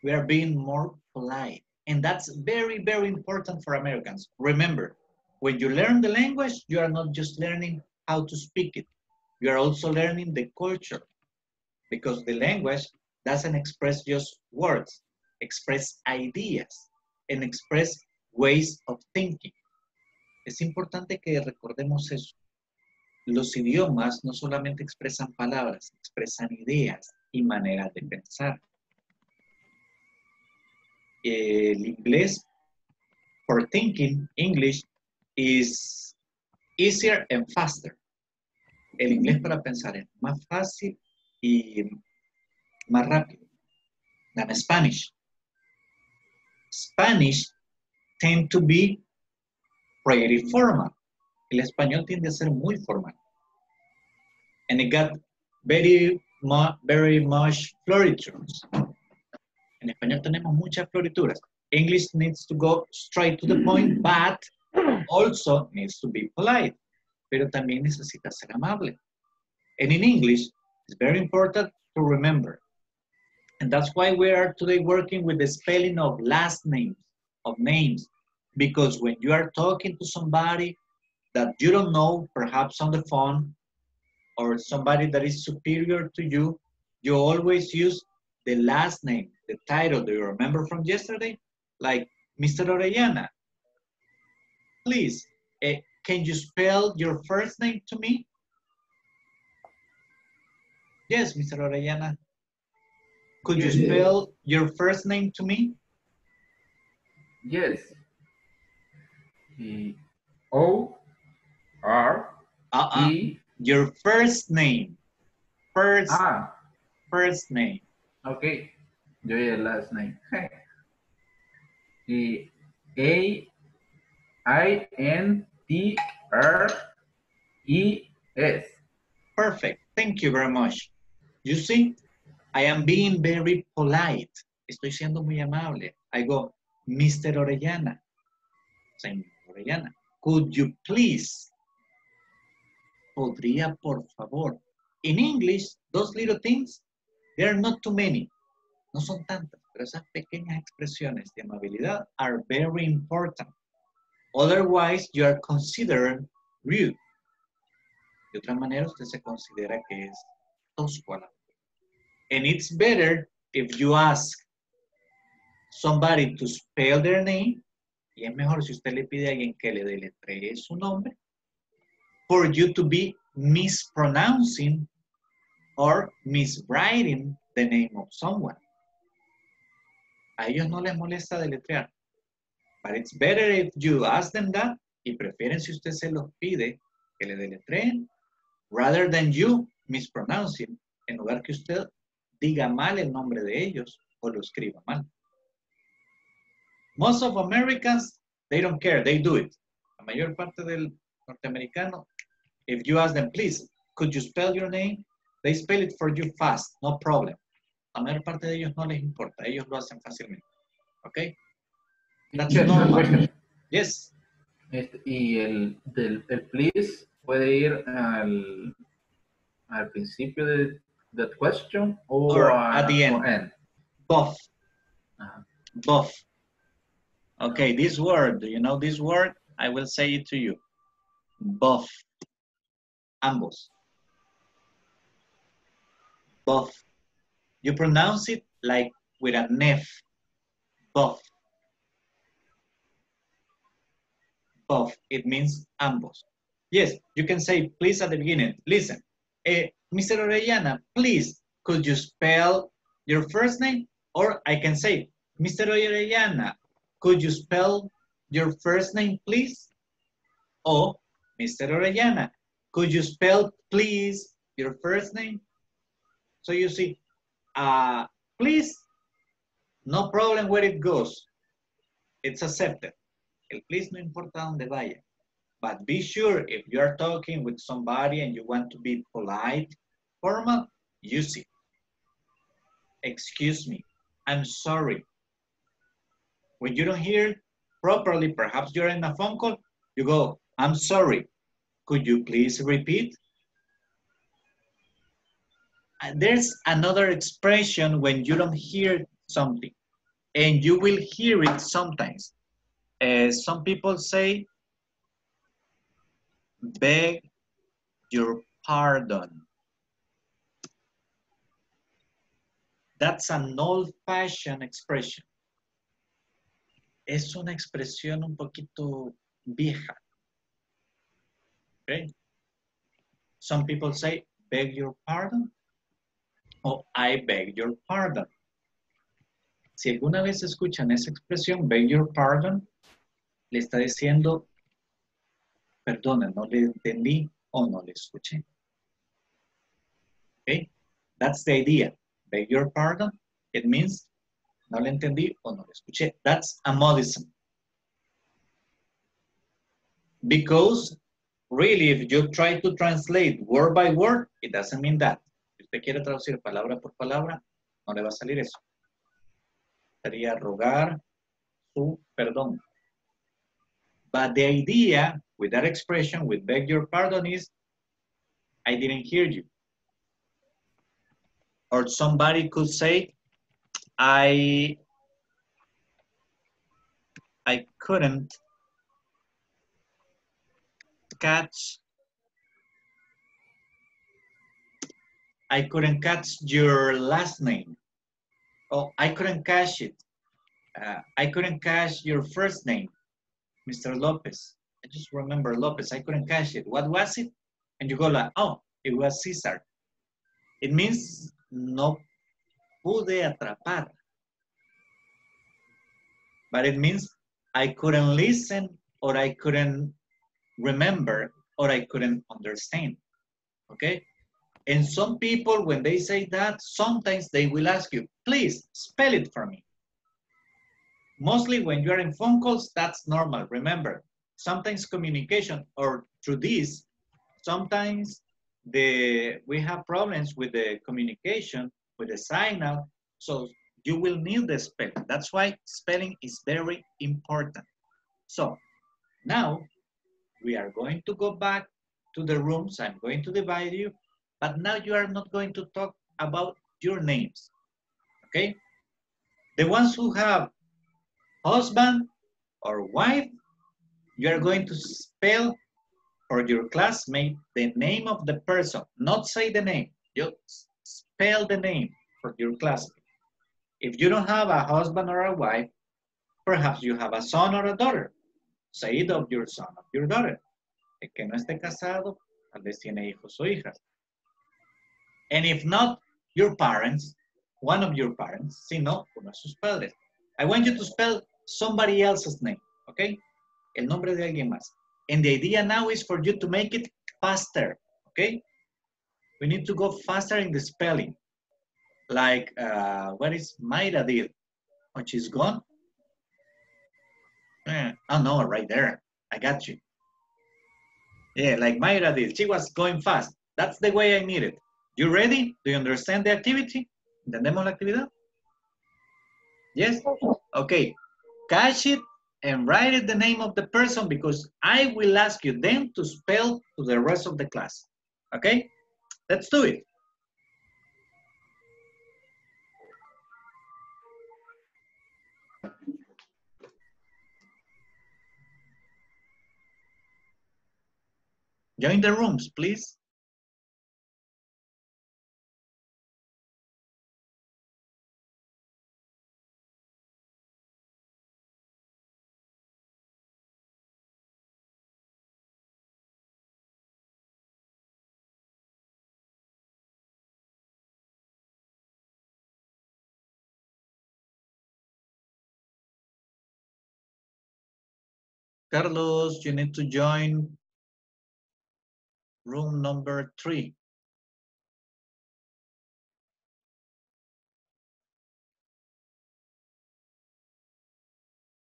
We are being more polite. And that's very, very important for Americans. Remember, when you learn the language, you are not just learning how to speak it. You are also learning the culture because the language doesn't express just words, express ideas and express ways of thinking. Es importante que recordemos eso. Los idiomas no solamente expresan palabras, expresan ideas y maneras de pensar. El inglés, for thinking, English is easier and faster. El inglés para pensar es más fácil y más rápido than Spanish. Spanish tend to be pretty formal. El español tiende a ser muy formal. And it got very, very much florituras. En español tenemos muchas florituras. English needs to go straight to the mm. point, but also needs to be polite. Pero también necesita ser amable. And in English, it's very important to remember. And that's why we are today working with the spelling of last names, of names. Because when you are talking to somebody that you don't know, perhaps on the phone, or somebody that is superior to you, you always use the last name, the title. Do you remember from yesterday? Like, Mr. Orellana, please, eh, can you spell your first name to me? Yes, Mr. Orellana. Could you Yes. spell your first name to me? Yes. E O R Uh-uh. E Your first name. First, Ah, first name. okay. Yo ya last name. E A I N T R E S. Perfect. Thank you very much. You see, I am being very polite. Estoy siendo muy amable. I go, Mr. Orellana. Señor Orellana, could you please? Podría, por favor. In English, those little things, there are not too many. No son tantas, pero esas pequeñas expresiones de amabilidad are very important. Otherwise, you are considered rude. De otra manera, usted se considera que es tosco And it's better if you ask somebody to spell their name, y es mejor si usted le pide a alguien que le deletree su nombre, for you to be mispronouncing or miswriting the name of someone. A ellos no les molesta deletrear. But it's better if you ask them that, y prefieren si usted se los pide que le deletreen, rather than you mispronouncing, en lugar que usted diga mal el nombre de ellos o lo escriba mal. Most of Americans, they don't care, they do it. La mayor parte del norteamericano, if you ask them, please, could you spell your name? They spell it for you fast, no problem. La mayor parte de ellos no les importa, ellos lo hacen fácilmente. ¿Ok? That's Teacher, normal. Yes. Este, y el, del, el please puede ir al, al principio de that question o Or a- at the end. end. Both. Both. Okay, this word, do you know this word? I will say it to you. Both. Ambos. Both. You pronounce it like with a nef. Both. Both. It means ambos. Yes, you can say please at the beginning. Listen, eh, Mr. Orellana, please, could you spell your first name? Or I can say, Mr. Orellana, could you spell your first name, please? Or, Mr. Orellana, could you spell, please, your first name? So you see, uh, please, no problem where it goes. It's accepted. El please no importa donde vaya. But be sure if you are talking with somebody and you want to be polite, formal, use it. Excuse me, I'm sorry. When you don't hear properly, perhaps you're in a phone call, you go, I'm sorry. Could you please repeat? And there's another expression when you don't hear something, and you will hear it sometimes. Uh, some people say, beg your pardon. That's an old-fashioned expression. Es una expresión un poquito vieja. Okay? Some people say, beg your pardon, o I beg your pardon. Si alguna vez escuchan esa expresión, beg your pardon, le está diciendo, perdona, no le entendí o no le escuché. Okay? That's the idea. Beg your pardon. It means no le entendí o no le escuché. That's a modism. Because really, if you try to translate word by word, it doesn't mean that. Si usted quiere traducir palabra por palabra, no le va a salir eso. Sería rogar su perdón. But the idea with that expression, with beg your pardon is, I didn't hear you. Or somebody could say, I, I couldn't catch I couldn't catch your last name. Oh, I couldn't catch it. Uh, I couldn't catch your first name, Mr. Lopez. I just remember Lopez. I couldn't catch it. What was it? And you go like, oh, it was Cesar. It means no pude atrapar. But it means I couldn't listen or I couldn't remember or I couldn't understand. Okay? And some people, when they say that, sometimes they will ask you, please spell it for me. Mostly when you're in phone calls, that's normal. Remember, sometimes communication or through this, sometimes the we have problems with the communication, with the signal. So you will need the spelling. That's why spelling is very important. So now we are going to go back to the rooms. I'm going to divide you but now you are not going to talk about your names, okay? The ones who have husband or wife, you are going to spell for your classmate the name of the person, not say the name, just spell the name for your classmate. If you don't have a husband or a wife, perhaps you have a son or a daughter. Say it of your son, or your daughter. El que no esté casado, tal vez tiene hijos o hijas. And if not, your parents, one of your parents, si no, uno de sus padres. I want you to spell somebody else's name, okay? El nombre de alguien más. And the idea now is for you to make it faster, okay? We need to go faster in the spelling. Like, uh, what is Mayra did? Oh, she's gone? Eh, oh, no, right there. I got you. Yeah, like Mayra did. She was going fast. That's the way I need it. You ready? Do you understand the activity? ¿Entendemos la actividad? Yes? Okay. Catch it and write it the name of the person because I will ask you then to spell to the rest of the class. Okay? Let's do it. Join the rooms, please. Carlos, you need to join room number three.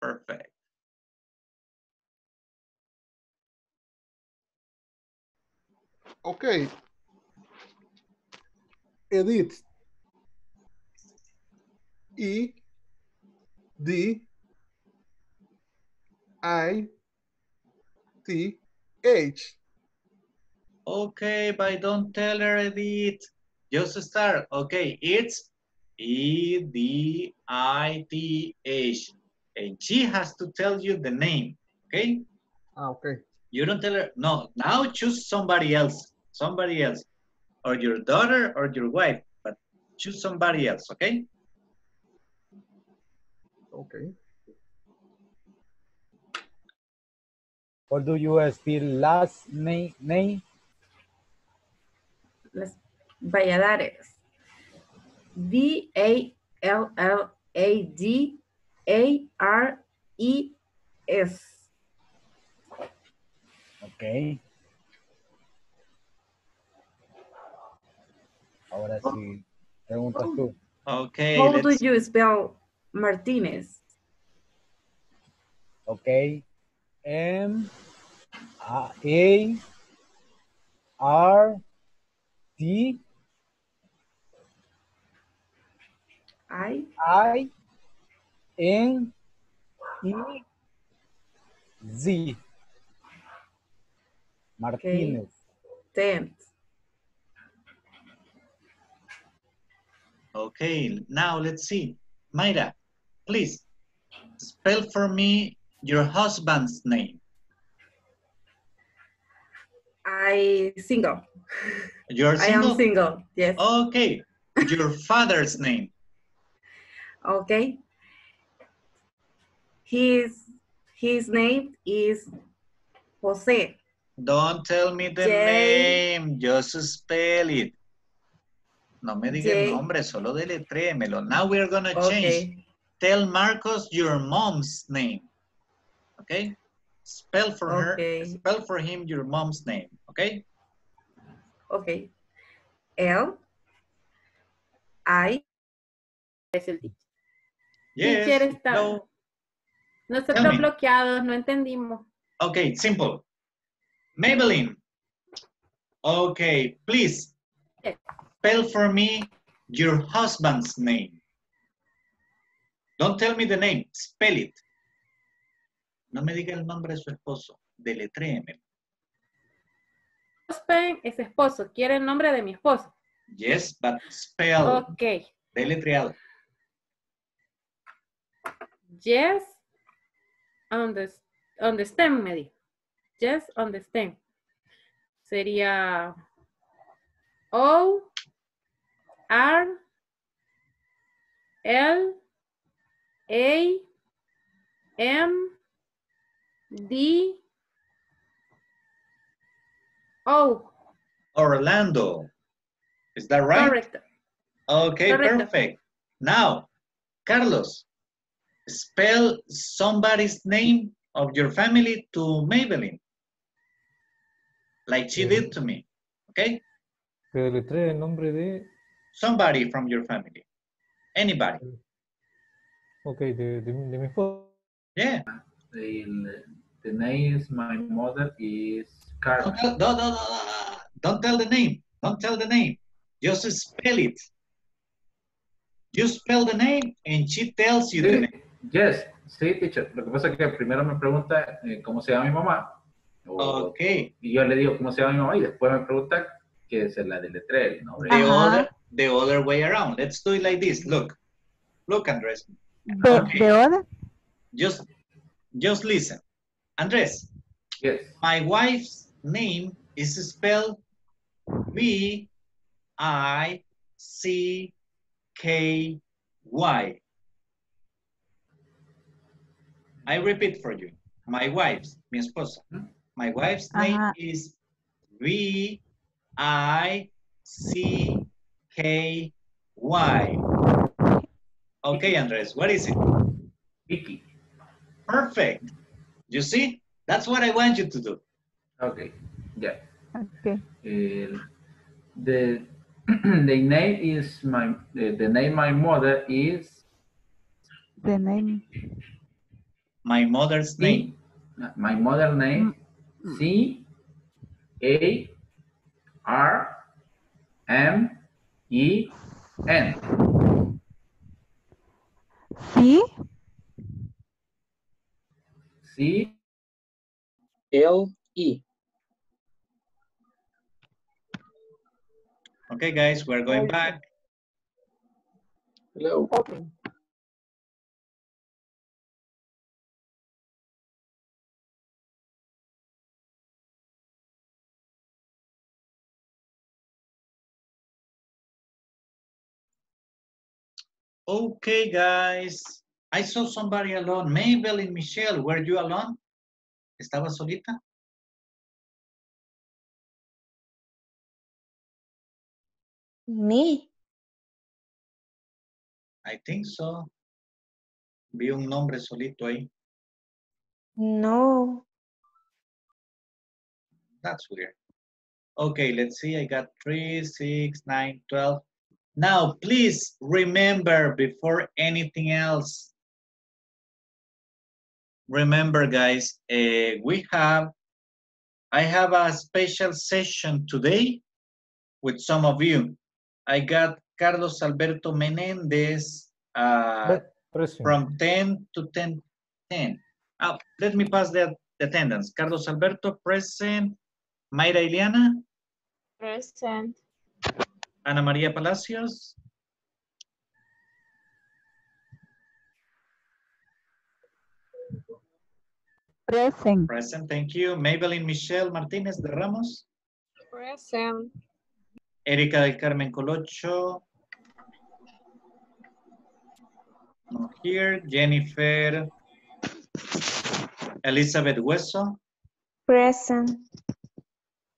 Perfect. Okay. Edit. E D I T H. Okay, but don't tell her Edith. Just start. Okay, it's E D I T H. And she has to tell you the name. Okay? Ah, okay. You don't tell her. No, now choose somebody else. Somebody else. Or your daughter or your wife. But choose somebody else, okay? Okay. Or do you spell last name? name? Las Valladares. V A L L A D A R E S. Ok. Ahora sí, preguntas tú. Okay. How do let's- you spell Martinez? Ok. M A A R T I I N E Z. Martínez. Tenth. Okay, now let's see. Mayra, please spell for me your husband's name. I single. You're I am single? single. Yes. Okay. Your [LAUGHS] father's name. Okay. His his name is Jose. Don't tell me the J. name, just spell it. No me diga el nombre, solo deletrémelo. Now we're gonna change. Okay. Tell Marcos your mom's name. Okay? Spell for Okay. her, spell for him your mom's name. Okay? Okay. L I Es el teacher. Yes. Teacher está. No. Nosotros Tell me. bloqueados, no entendimos. Okay, simple. Maybelline. Okay, please spell for me your husband's name. Don't tell me the name, spell it. No me diga el nombre de su esposo, deletréeme. Husband es esposo, quiere el nombre de mi esposo. Yes, but spell, Ok. deletreado. Yes, unders- understand, me dijo. Yes, understand. Sería O, R, L, A, M, D, O. Orlando. Is that right? Correct. Okay, Correcto. perfect. Now, Carlos, spell somebody's name of your family to Maybelline. Like she did to me. Okay? Que deletree el nombre de, Somebody from your family. Anybody. ok, de, de, mi- de mi esposo. Yeah. The, the name is my mother is Carmen. No, no, no, no, no. Don't tell the name. Don't tell the name. Just spell it. You spell the name and she tells you the name. yes, sí, teacher. Lo que pasa es que primero me pregunta eh, cómo se llama mi mamá. o- Ok. Y yo le digo cómo se llama mi mamá y después me pregunta que se la deletree el nombre. The other, the other way around. Let's do it like this. Look. Look, Andres. Okay. The other? Just, just listen. Andres. Yes. My wife's name is spelled B I C K Y. I repeat for you. My wife's, mi esposa. Mm-hmm. My wife's uh-huh. name is V I C K Y. Okay, Andres, what is it? Vicky. Perfect. You see? That's what I want you to do. Okay, yeah. Okay. El- the [CLEARS THROAT] the name is my the, the name my mother is The name. My mother's name. my mother name mm. C A R M E N. C. C L E. Okay, guys, we're going back. Hello. Okay, guys. I saw somebody alone. Mabel and Michelle, were you alone? ¿Estaba solita? Me. I think so. Vi un nombre solito ahí. No. That's weird. Okay, let's see. I got three, six, nine, twelve. Now, please remember before anything else, remember, guys, eh, we have, I have a special session today with some of you. I got Carlos Alberto Menendez uh, from 10 to 10, 10. Ah, let me pass the, the attendance. Carlos Alberto, present. Mayra Ileana, Present. Ana María Palacios, Present. present, thank you. Maybelline Michelle Martinez de Ramos, Present. Erika del Carmen Colocho. Not here. Jennifer. Elizabeth Hueso. Present.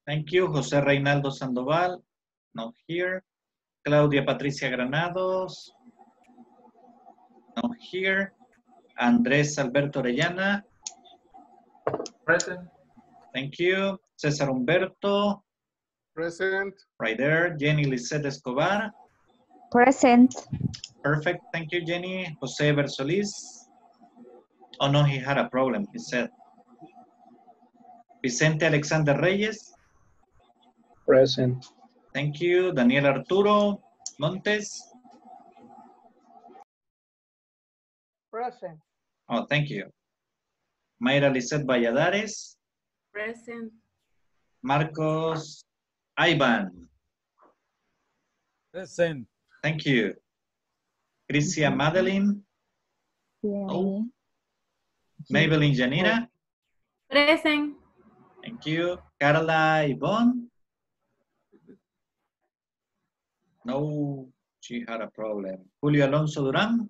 Thank you. José Reinaldo Sandoval. Not here. Claudia Patricia Granados. Not here. Andrés Alberto Orellana. Present. Thank you. César Humberto. Present. Right there. Jenny Lisette Escobar. Present. Perfect. Thank you, Jenny. Jose Bersolis. Oh, no, he had a problem, he said. Vicente Alexander Reyes. Present. Thank you. Daniel Arturo Montes. Present. Oh, thank you. Mayra Lisette Valladares. Present. Marcos Ivan. Present. Thank you. Crisia Madeline. Oh. Maybelline Janina. Present. Thank you. Carla Yvonne. No, she had a problem. Julio Alonso Duran.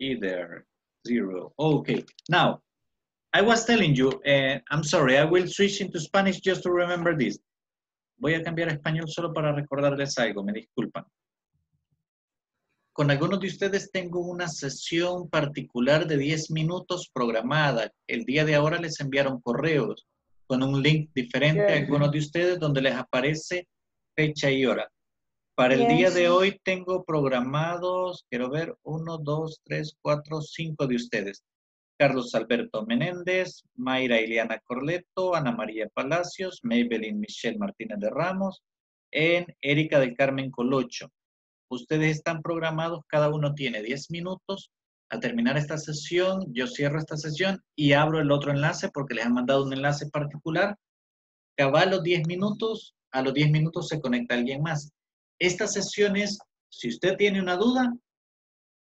Either. Zero. Okay. Now, I was telling you, uh, I'm sorry, I will switch into Spanish just to remember this. Voy a cambiar a español solo para recordarles algo, me disculpan. Con algunos de ustedes tengo una sesión particular de 10 minutos programada. El día de ahora les enviaron correos con un link diferente a algunos de ustedes donde les aparece fecha y hora. Para el día Yes. de hoy tengo programados, quiero ver, uno, dos, tres, cuatro, cinco de ustedes. Carlos Alberto Menéndez, Mayra Ileana Corleto, Ana María Palacios, Maybelline Michelle Martínez de Ramos, en Erika del Carmen Colocho. Ustedes están programados, cada uno tiene 10 minutos. Al terminar esta sesión, yo cierro esta sesión y abro el otro enlace porque les han mandado un enlace particular. Cabal los 10 minutos, a los 10 minutos se conecta alguien más. Esta sesión es, si usted tiene una duda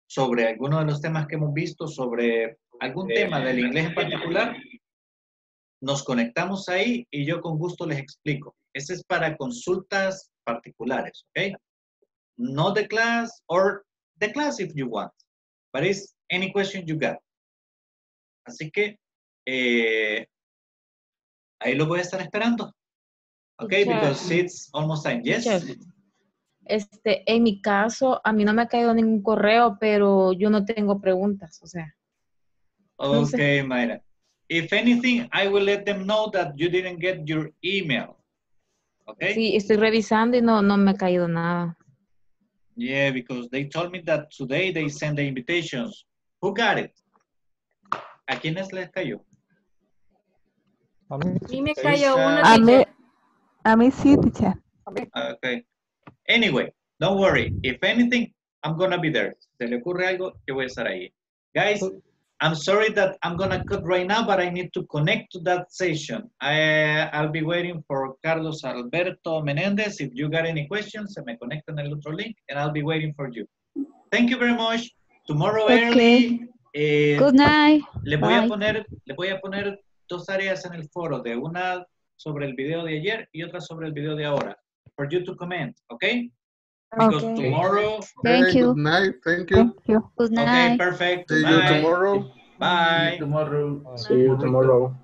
sobre alguno de los temas que hemos visto, sobre algún tema del inglés en particular, nos conectamos ahí y yo con gusto les explico. Ese es para consultas particulares, ¿ok? Not the class or the class if you want, but it's any question you got. Así que eh, ahí lo voy a estar esperando. Ok, Teacher. because it's almost time. Yes. Este, en mi caso, a mí no me ha caído ningún correo, pero yo no tengo preguntas, o sea. No sé. Okay, Mayra. If anything, I will let them know that you didn't get your email. Okay? Sí, estoy revisando y no, no me ha caído nada. Yeah, because they told me that today they send the invitations. Who got it? ¿A quiénes les cayó? A mí, me cayó uno, A mí, a mí sí, teacher. Okay. Anyway, don't worry. If anything, I'm gonna be there. Si se le ocurre algo, yo voy a estar ahí. Guys, I'm sorry that I'm gonna cut right now, but I need to connect to that session. I, I'll be waiting for Carlos Alberto Menendez. If you got any questions, se me conectan el otro link, and I'll be waiting for you. Thank you very much. Tomorrow Okay. early. eh, Good night. le voy a Bye. poner, le voy a poner dos áreas en el foro, de una sobre el video de ayer y otra sobre el video de ahora. For you to comment, okay? Because Okay. tomorrow. Thank Okay, you. Good night. Thank you. Thank you. Good night. Okay, perfect. See you tomorrow. Bye. tomorrow. Bye. Tomorrow. See you tomorrow.